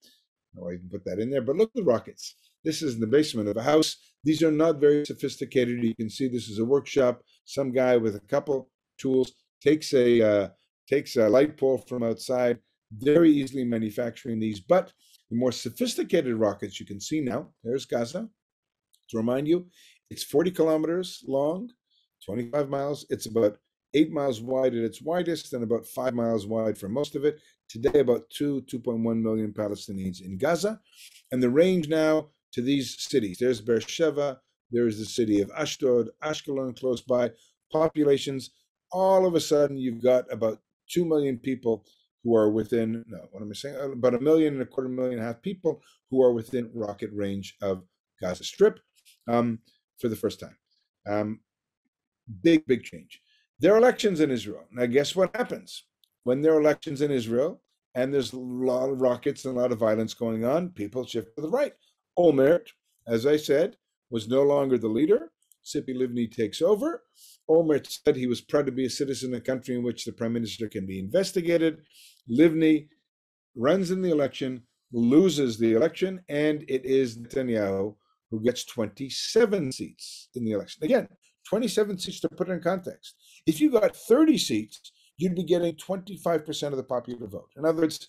Oh, I can put that in there. But look at the rockets. This is in the basement of a house. These are not very sophisticated. You can see this is a workshop. Some guy with a couple tools takes a uh, takes a light pole from outside. Very easily manufacturing these. But the more sophisticated rockets you can see now. There's Gaza. To remind you, it's 40 kilometers long, 25 miles. It's about eight miles wide at its widest and about five miles wide for most of it. Today, about two, 2.1 million Palestinians in Gaza. And the range now to these cities there's Beersheba, there's the city of Ashdod, Ashkelon close by, populations. All of a sudden, you've got about 2 million people who are within, no, what am I saying? About a million and a quarter million and a half people who are within rocket range of Gaza Strip. Um, for the first time. Um, big, big change. There are elections in Israel. Now, guess what happens? When there are elections in Israel and there's a lot of rockets and a lot of violence going on, people shift to the right. Olmert, as I said, was no longer the leader. Tzipi Livni takes over. Olmert said he was proud to be a citizen of a country in which the prime minister can be investigated. Livni runs in the election, loses the election, and it is Netanyahu who gets 27 seats in the election. Again, 27 seats to put it in context. If you got 30 seats, you'd be getting 25% of the popular vote. In other words,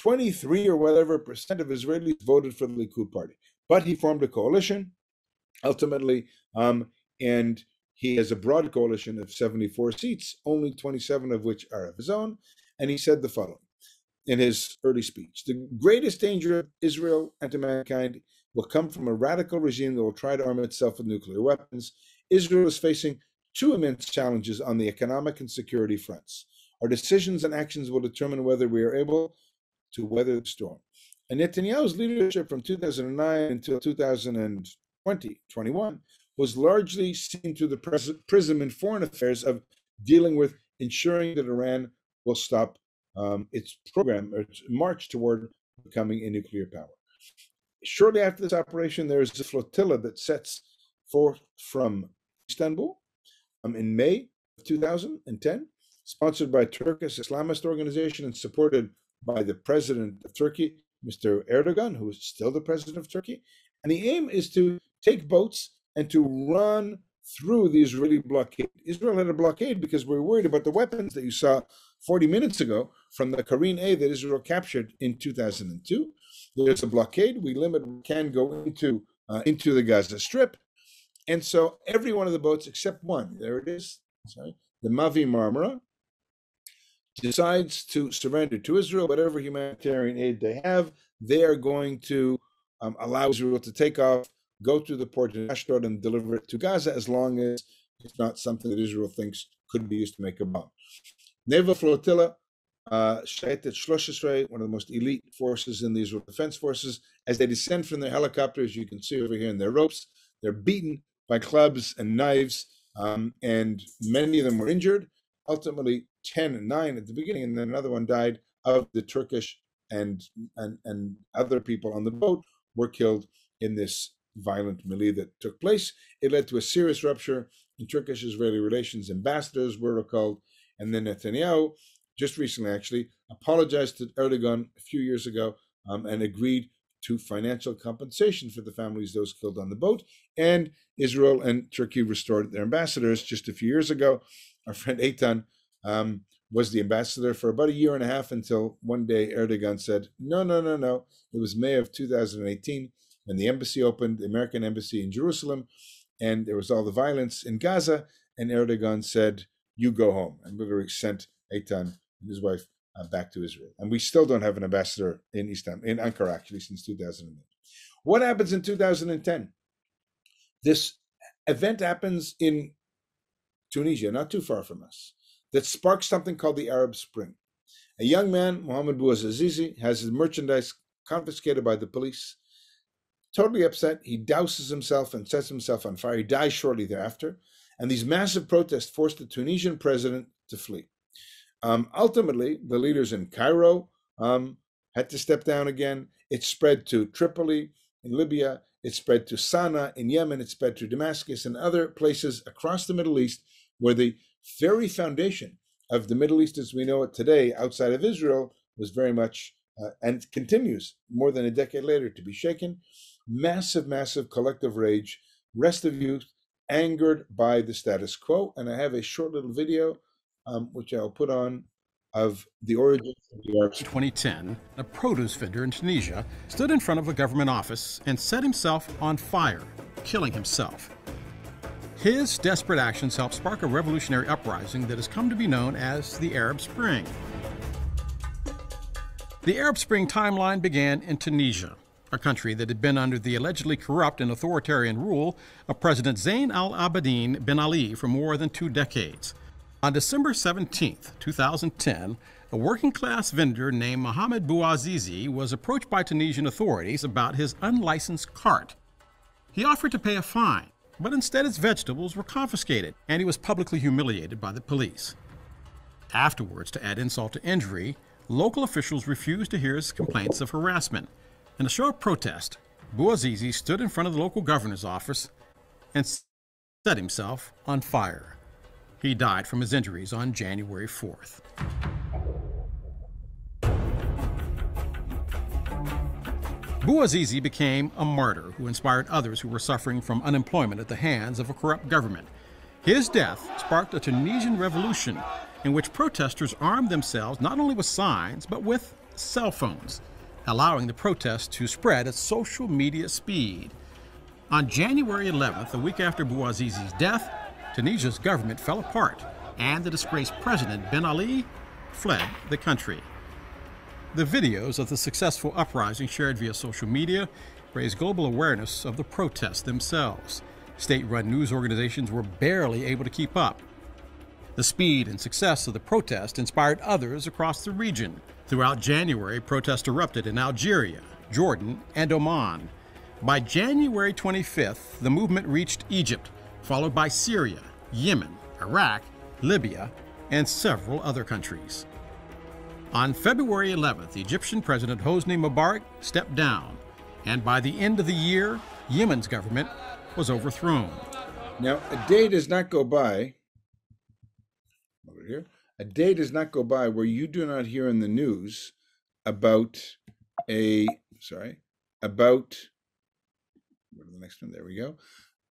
23 or whatever percent of Israelis voted for the Likud party. But he formed a coalition ultimately, um, and he has a broad coalition of 74 seats, only 27 of which are of his own. And he said the following in his early speech The greatest danger of Israel and to mankind will come from a radical regime that will try to arm itself with nuclear weapons. Israel is facing two immense challenges on the economic and security fronts. Our decisions and actions will determine whether we are able to weather the storm. And Netanyahu's leadership from 2009 until 2020, 21, was largely seen through the prism in foreign affairs of dealing with ensuring that Iran will stop um, its program, its march toward becoming a nuclear power shortly after this operation, there is a flotilla that sets forth from Istanbul um, in May of 2010, sponsored by Turkish Islamist organization and supported by the president of Turkey, Mr. Erdogan, who is still the president of Turkey. And the aim is to take boats and to run through the Israeli blockade. Israel had a blockade because we are worried about the weapons that you saw 40 minutes ago from the Karine A that Israel captured in 2002 there's a blockade. We limit can go into uh, into the Gaza Strip, and so every one of the boats except one, there it is, sorry, the Mavi Marmara, decides to surrender to Israel whatever humanitarian aid they have. They are going to um, allow Israel to take off, go through the port of Ashdod, and deliver it to Gaza as long as it's not something that Israel thinks could be used to make a bomb. Naval flotilla uh, Shayetet Shlosh one of the most elite forces in the Israel Defense Forces, as they descend from their helicopters, you can see over here in their ropes, they're beaten by clubs and knives, um, and many of them were injured. Ultimately, 10 and 9 at the beginning, and then another one died of the Turkish and, and, and other people on the boat were killed in this violent melee that took place. It led to a serious rupture in Turkish Israeli relations. Ambassadors were recalled, and then Netanyahu just recently actually apologized to Erdogan a few years ago um, and agreed to financial compensation for the families those killed on the boat. And Israel and Turkey restored their ambassadors just a few years ago. Our friend Eitan um, was the ambassador for about a year and a half until one day Erdogan said, no, no, no, no. It was May of 2018 when the embassy opened, the American embassy in Jerusalem, and there was all the violence in Gaza. And Erdogan said, you go home, and literally sent Eitan and his wife uh, back to Israel. And we still don't have an ambassador in Istanbul, in Ankara, actually, since 2008. What happens in 2010? This event happens in Tunisia, not too far from us, that sparks something called the Arab Spring. A young man, Mohammed Bouazizi, has his merchandise confiscated by the police. Totally upset, he douses himself and sets himself on fire. He dies shortly thereafter. And these massive protests forced the Tunisian president to flee. Um, ultimately, the leaders in Cairo um, had to step down again. It spread to Tripoli in Libya. It spread to Sana'a in Yemen. It spread to Damascus and other places across the Middle East where the very foundation of the Middle East as we know it today outside of Israel was very much uh, and continues more than a decade later to be shaken. Massive, massive collective rage, rest of youth angered by the status quo. And I have a short little video um, which I'll put on, of the origin of the Arab 2010, a produce vendor in Tunisia stood in front of a government office and set himself on fire, killing himself. His desperate actions helped spark a revolutionary uprising that has come to be known as the Arab Spring. The Arab Spring timeline began in Tunisia, a country that had been under the allegedly corrupt and authoritarian rule of President Zain al Abidine Ben Ali for more than two decades. On December 17, 2010, a working class vendor named Mohamed Bouazizi was approached by Tunisian authorities about his unlicensed cart. He offered to pay a fine, but instead his vegetables were confiscated and he was publicly humiliated by the police. Afterwards, to add insult to injury, local officials refused to hear his complaints of harassment. In a show of protest, Bouazizi stood in front of the local governor's office and set himself on fire. He died from his injuries on January 4th. Bouazizi became a martyr who inspired others who were suffering from unemployment at the hands of a corrupt government. His death sparked a Tunisian revolution in which protesters armed themselves not only with signs, but with cell phones, allowing the protest to spread at social media speed. On January 11th, a week after Bouazizi's death, Tunisia's government fell apart, and the disgraced president Ben Ali fled the country. The videos of the successful uprising shared via social media raised global awareness of the protests themselves. State run news organizations were barely able to keep up. The speed and success of the protest inspired others across the region. Throughout January, protests erupted in Algeria, Jordan, and Oman. By January 25th, the movement reached Egypt, followed by Syria, Yemen, Iraq, Libya, and several other countries. On February 11th, Egyptian President Hosni Mubarak stepped down, and by the end of the year, Yemen's government was overthrown. Now, a day does not go by, a day does not go by where you do not hear in the news about a, sorry, about, go the next one, there we go,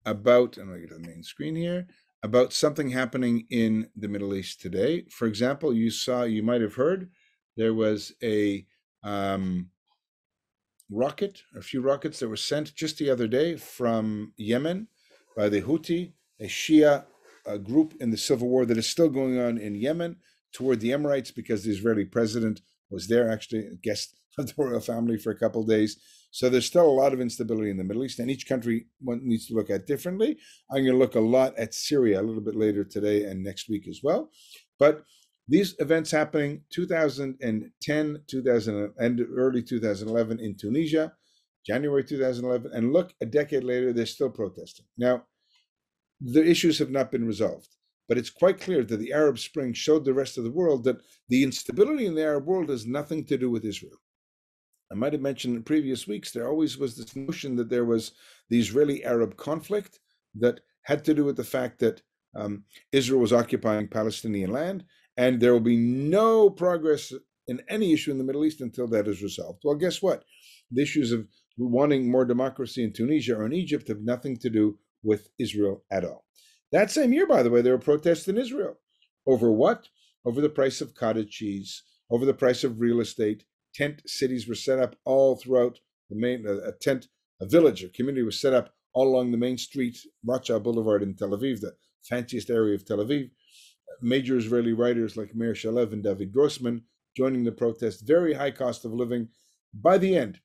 about, going to get to the main screen here, about something happening in the Middle East today. For example, you saw, you might have heard, there was a um, rocket, a few rockets that were sent just the other day from Yemen by the Houthi, a Shia a group in the civil war that is still going on in Yemen toward the Emirates because the Israeli president was there, actually, a guest of the royal family for a couple days. So there's still a lot of instability in the Middle East, and each country one needs to look at differently. I'm going to look a lot at Syria a little bit later today and next week as well. But these events happening 2010, 2000, and early 2011 in Tunisia, January 2011, and look, a decade later, they're still protesting. Now, the issues have not been resolved. But it's quite clear that the Arab Spring showed the rest of the world that the instability in the Arab world has nothing to do with Israel. I might have mentioned in previous weeks, there always was this notion that there was the Israeli Arab conflict that had to do with the fact that um, Israel was occupying Palestinian land, and there will be no progress in any issue in the Middle East until that is resolved. Well, guess what? The issues of wanting more democracy in Tunisia or in Egypt have nothing to do with Israel at all. That same year, by the way, there were protests in Israel. Over what? Over the price of cottage cheese, over the price of real estate. Tent cities were set up all throughout the main, uh, a tent, a village, a community was set up all along the main street, Rothschild Boulevard in Tel Aviv, the fanciest area of Tel Aviv. Major Israeli writers like Meir Shalev and David Grossman joining the protest. Very high cost of living. By the end,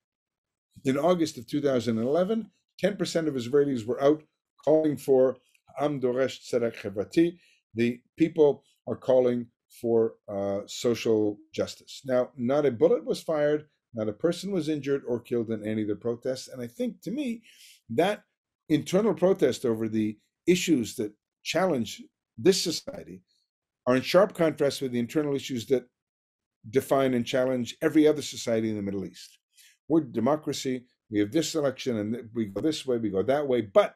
in August of 2011, 10% of Israelis were out calling for Am Doresh Tzedek Chevrati. The people are calling for uh, social justice. Now, not a bullet was fired, not a person was injured or killed in any of the protests. And I think to me, that internal protest over the issues that challenge this society are in sharp contrast with the internal issues that define and challenge every other society in the Middle East. We're democracy. We have this election and we go this way, we go that way, but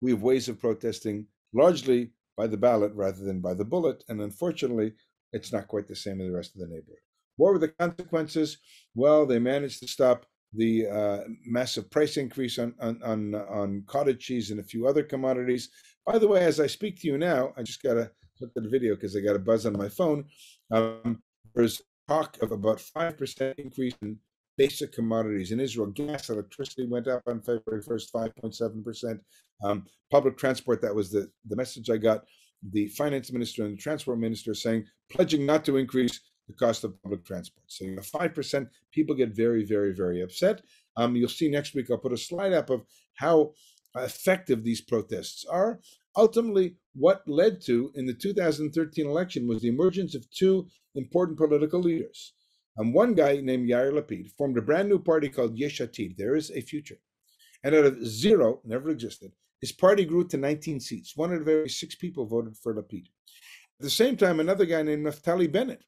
we have ways of protesting largely by the ballot rather than by the bullet. And unfortunately, it's not quite the same in the rest of the neighborhood. What were the consequences? Well, they managed to stop the uh, massive price increase on, on, on, on cottage cheese and a few other commodities. By the way, as I speak to you now, I just got to look at the video because I got a buzz on my phone. Um, there's talk of about 5% increase in basic commodities. In Israel, gas, electricity went up on February 1st, 5.7%. Um, public transport, that was the, the message I got. The finance minister and the transport minister saying, pledging not to increase the cost of public transport. So you know, 5%, people get very, very, very upset. Um, you'll see next week, I'll put a slide up of how effective these protests are. Ultimately, what led to in the 2013 election was the emergence of two important political leaders. And one guy named Yair Lapid formed a brand new party called Yesh Atid. There is a future. And out of zero, never existed, his party grew to 19 seats. One out of every six people voted for Lapid. At the same time, another guy named Naftali Bennett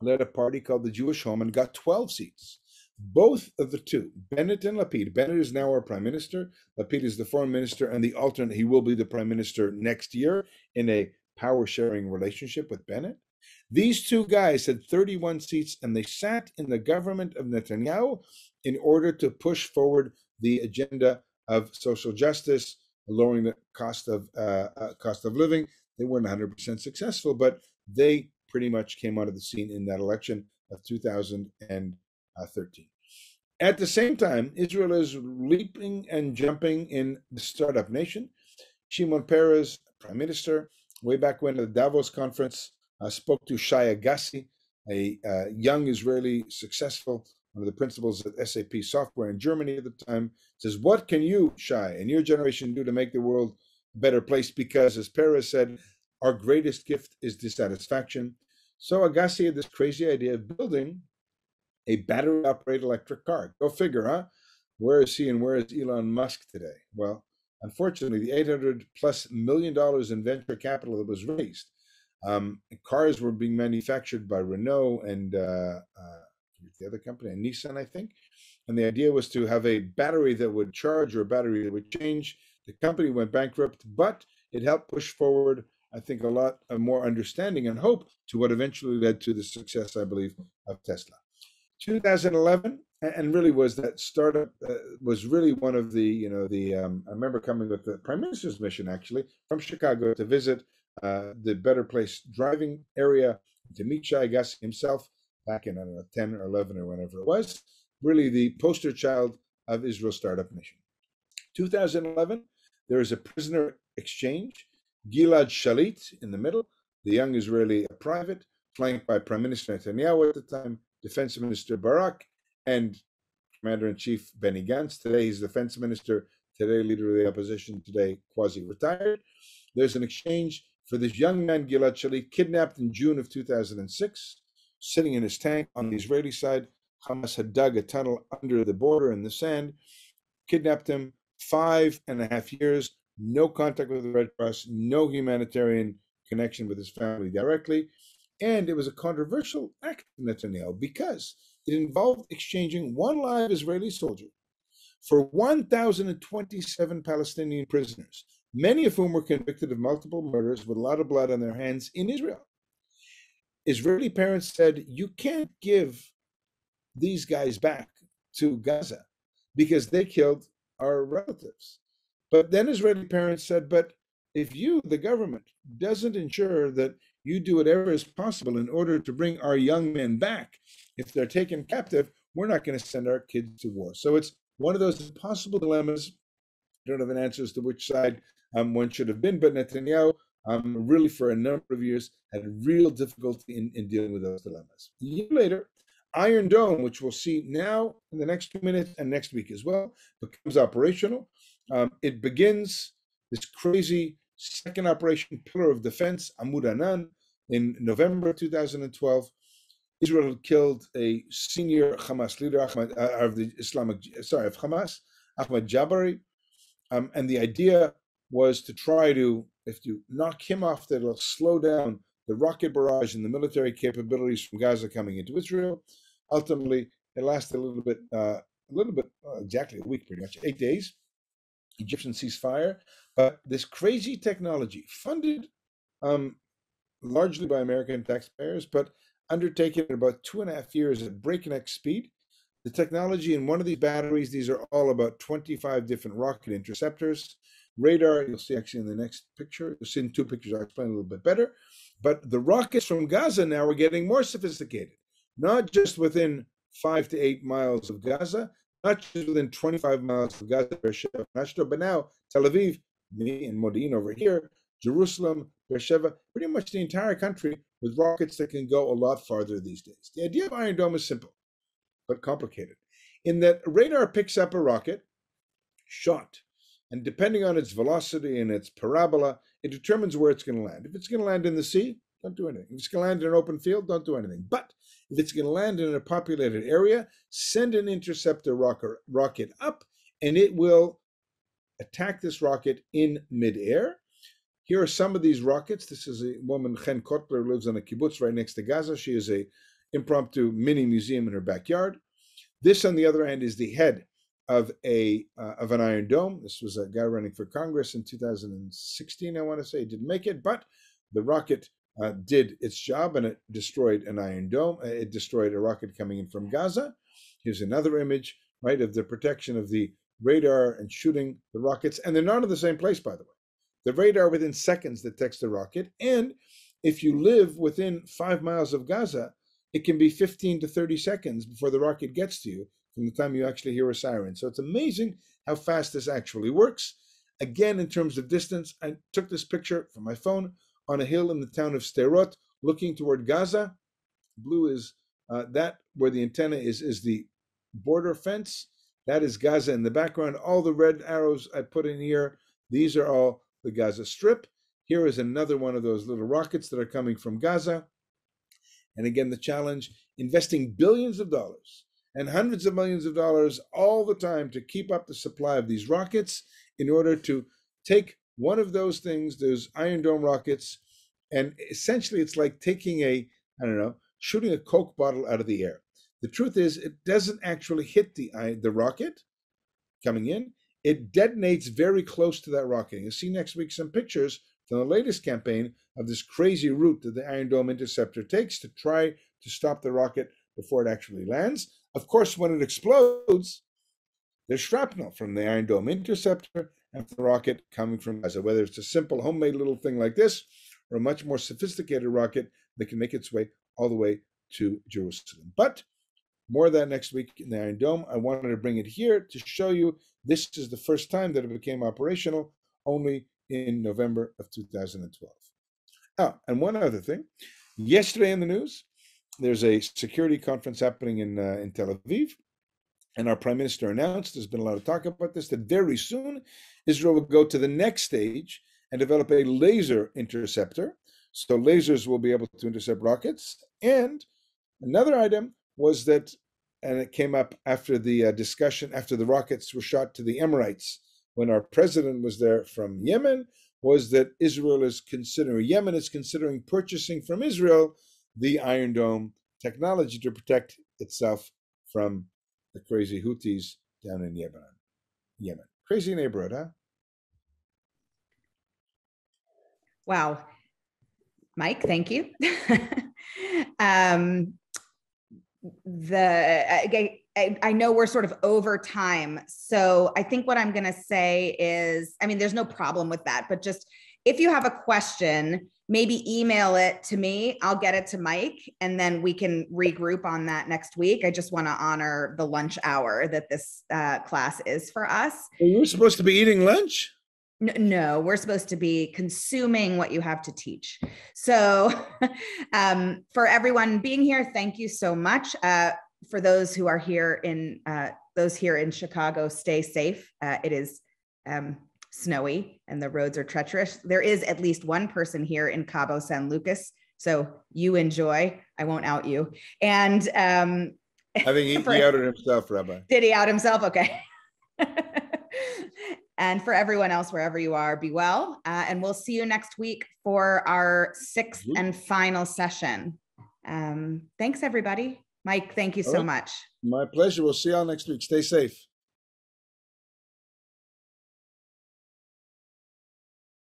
led a party called the Jewish Home and got 12 seats. Both of the two, Bennett and Lapid, Bennett is now our prime minister. Lapid is the foreign minister and the alternate. He will be the prime minister next year in a power sharing relationship with Bennett. These two guys had 31 seats and they sat in the government of Netanyahu in order to push forward the agenda of social justice, lowering the cost of uh, uh, cost of living. They weren't 100% successful, but they pretty much came out of the scene in that election of 2013. At the same time, Israel is leaping and jumping in the startup nation. Shimon Peres, prime minister, way back when at the Davos conference, uh, spoke to Shai Agassi, a uh, young Israeli successful one of the principals at SAP Software in Germany at the time, says, What can you, Shai, and your generation do to make the world a better place? Because, as Peres said, our greatest gift is dissatisfaction. So Agassi had this crazy idea of building a battery operated electric car. Go figure, huh? Where is he and where is Elon Musk today? Well, unfortunately, the 800 plus million dollars in venture capital that was raised, um, cars were being manufactured by Renault and uh, uh, the other company, and Nissan, I think. And the idea was to have a battery that would charge or a battery that would change. The company went bankrupt, but it helped push forward, I think, a lot of more understanding and hope to what eventually led to the success, I believe, of Tesla. 2011, and really was that startup uh, was really one of the, you know, the, um, I remember coming with the prime minister's mission actually from Chicago to visit uh, the Better Place driving area to meet Shai Agassi himself back in, I don't know, 10 or 11 or whenever it was, really the poster child of Israel's startup nation. 2011, there is a prisoner exchange. Gilad Shalit in the middle, the young Israeli private, flanked by Prime Minister Netanyahu at the time, Defense Minister Barak, and Commander in Chief Benny Gantz. Today he's Defense Minister, today leader of the opposition, today quasi retired. There's an exchange for this young man, Gilad Shalit, kidnapped in June of 2006 sitting in his tank on the Israeli side. Hamas had dug a tunnel under the border in the sand, kidnapped him, five and a half years, no contact with the Red Cross, no humanitarian connection with his family directly. And it was a controversial act Netanyahu because it involved exchanging one live Israeli soldier for 1,027 Palestinian prisoners, many of whom were convicted of multiple murders with a lot of blood on their hands in Israel. Israeli parents said, you can't give these guys back to Gaza because they killed our relatives. But then Israeli parents said, but if you, the government, doesn't ensure that you do whatever is possible in order to bring our young men back, if they're taken captive, we're not going to send our kids to war. So it's one of those impossible dilemmas. I don't have an answer as to which side um, one should have been, but Netanyahu um, really for a number of years had real difficulty in, in dealing with those dilemmas. A year later, Iron Dome, which we'll see now in the next two minutes and next week as well, becomes operational. Um, it begins this crazy second operation, Pillar of Defense, Amud Anan, in November 2012. Israel killed a senior Hamas leader Ahmad, uh, of the Islamic, sorry, of Hamas, Ahmad Jabari. Um, and the idea was to try to, if you knock him off, that'll slow down the rocket barrage and the military capabilities from Gaza coming into Israel. Ultimately, it lasted a little bit, uh, a little bit, uh, exactly a week, pretty much, eight days. Egyptian ceasefire, but this crazy technology, funded um, largely by American taxpayers, but undertaken in about two and a half years at breakneck speed. The technology in one of these batteries, these are all about 25 different rocket interceptors. Radar, you'll see actually in the next picture. You'll see in two pictures, I'll explain a little bit better. But the rockets from Gaza now are getting more sophisticated, not just within five to eight miles of Gaza, not just within 25 miles of Gaza, but now Tel Aviv, me and Modi'in over here, Jerusalem, Beersheba, pretty much the entire country with rockets that can go a lot farther these days. The idea of Iron Dome is simple, but complicated, in that radar picks up a rocket shot, and depending on its velocity and its parabola, it determines where it's going to land. If it's going to land in the sea, don't do anything. If it's going to land in an open field, don't do anything. But if it's going to land in a populated area, send an interceptor rocket up, and it will attack this rocket in midair. Here are some of these rockets. This is a woman, Chen Kotler, lives on a kibbutz right next to Gaza. She has a impromptu mini museum in her backyard. This, on the other hand, is the head of a uh, of an Iron Dome. This was a guy running for Congress in 2016. I want to say he didn't make it, but the rocket uh, did its job and it destroyed an Iron Dome. Uh, it destroyed a rocket coming in from Gaza. Here's another image, right, of the protection of the radar and shooting the rockets. And they're not in the same place, by the way. The radar within seconds detects the rocket. And if you live within five miles of Gaza, it can be 15 to 30 seconds before the rocket gets to you from the time you actually hear a siren. So it's amazing how fast this actually works. Again, in terms of distance, I took this picture from my phone on a hill in the town of Sderot, looking toward Gaza. Blue is uh, that where the antenna is is the border fence. That is Gaza in the background. All the red arrows I put in here, these are all the Gaza Strip. Here is another one of those little rockets that are coming from Gaza. And again, the challenge investing billions of dollars and hundreds of millions of dollars all the time to keep up the supply of these rockets in order to take one of those things, those Iron Dome rockets, and essentially it's like taking a, I don't know, shooting a Coke bottle out of the air. The truth is, it doesn't actually hit the the rocket coming in. It detonates very close to that rocket. You'll see next week some pictures from the latest campaign of this crazy route that the Iron Dome interceptor takes to try to stop the rocket before it actually lands. Of course, when it explodes, there's shrapnel from the Iron Dome interceptor and the rocket coming from Gaza. Whether it's a simple homemade little thing like this or a much more sophisticated rocket that can make its way all the way to Jerusalem. But more of that next week in the Iron Dome. I wanted to bring it here to show you this is the first time that it became operational, only in November of 2012. Oh, ah, and one other thing. Yesterday in the news, there's a security conference happening in uh, in Tel Aviv, and our prime minister announced there's been a lot of talk about this that very soon Israel will go to the next stage and develop a laser interceptor. So lasers will be able to intercept rockets. And another item was that, and it came up after the uh, discussion after the rockets were shot to the Emirates when our president was there from Yemen, was that Israel is considering Yemen is considering purchasing from Israel the Iron Dome technology to protect itself from the crazy Houthis down in Yemen. Yemen. Crazy neighborhood, huh? Wow. Mike, thank you. um, the I, I know we're sort of over time. So I think what I'm going to say is I mean, there's no problem with that, but just if you have a question, maybe email it to me. I'll get it to Mike and then we can regroup on that next week. I just want to honor the lunch hour that this uh, class is for us. We were supposed to be eating lunch. No, no, we're supposed to be consuming what you have to teach. So, um, for everyone being here, thank you so much. Uh, for those who are here in uh, those here in Chicago, stay safe. Uh, it is um, snowy and the roads are treacherous. There is at least one person here in Cabo San Lucas, so you enjoy. I won't out you. And um, I think he, he outed himself, Rabbi. Did he out himself? Okay. And for everyone else, wherever you are, be well. Uh, and we'll see you next week for our 6th mm-hmm. and final session. Um, thanks, everybody. Mike, thank you so much. My pleasure. We'll see y'all next week. Stay safe.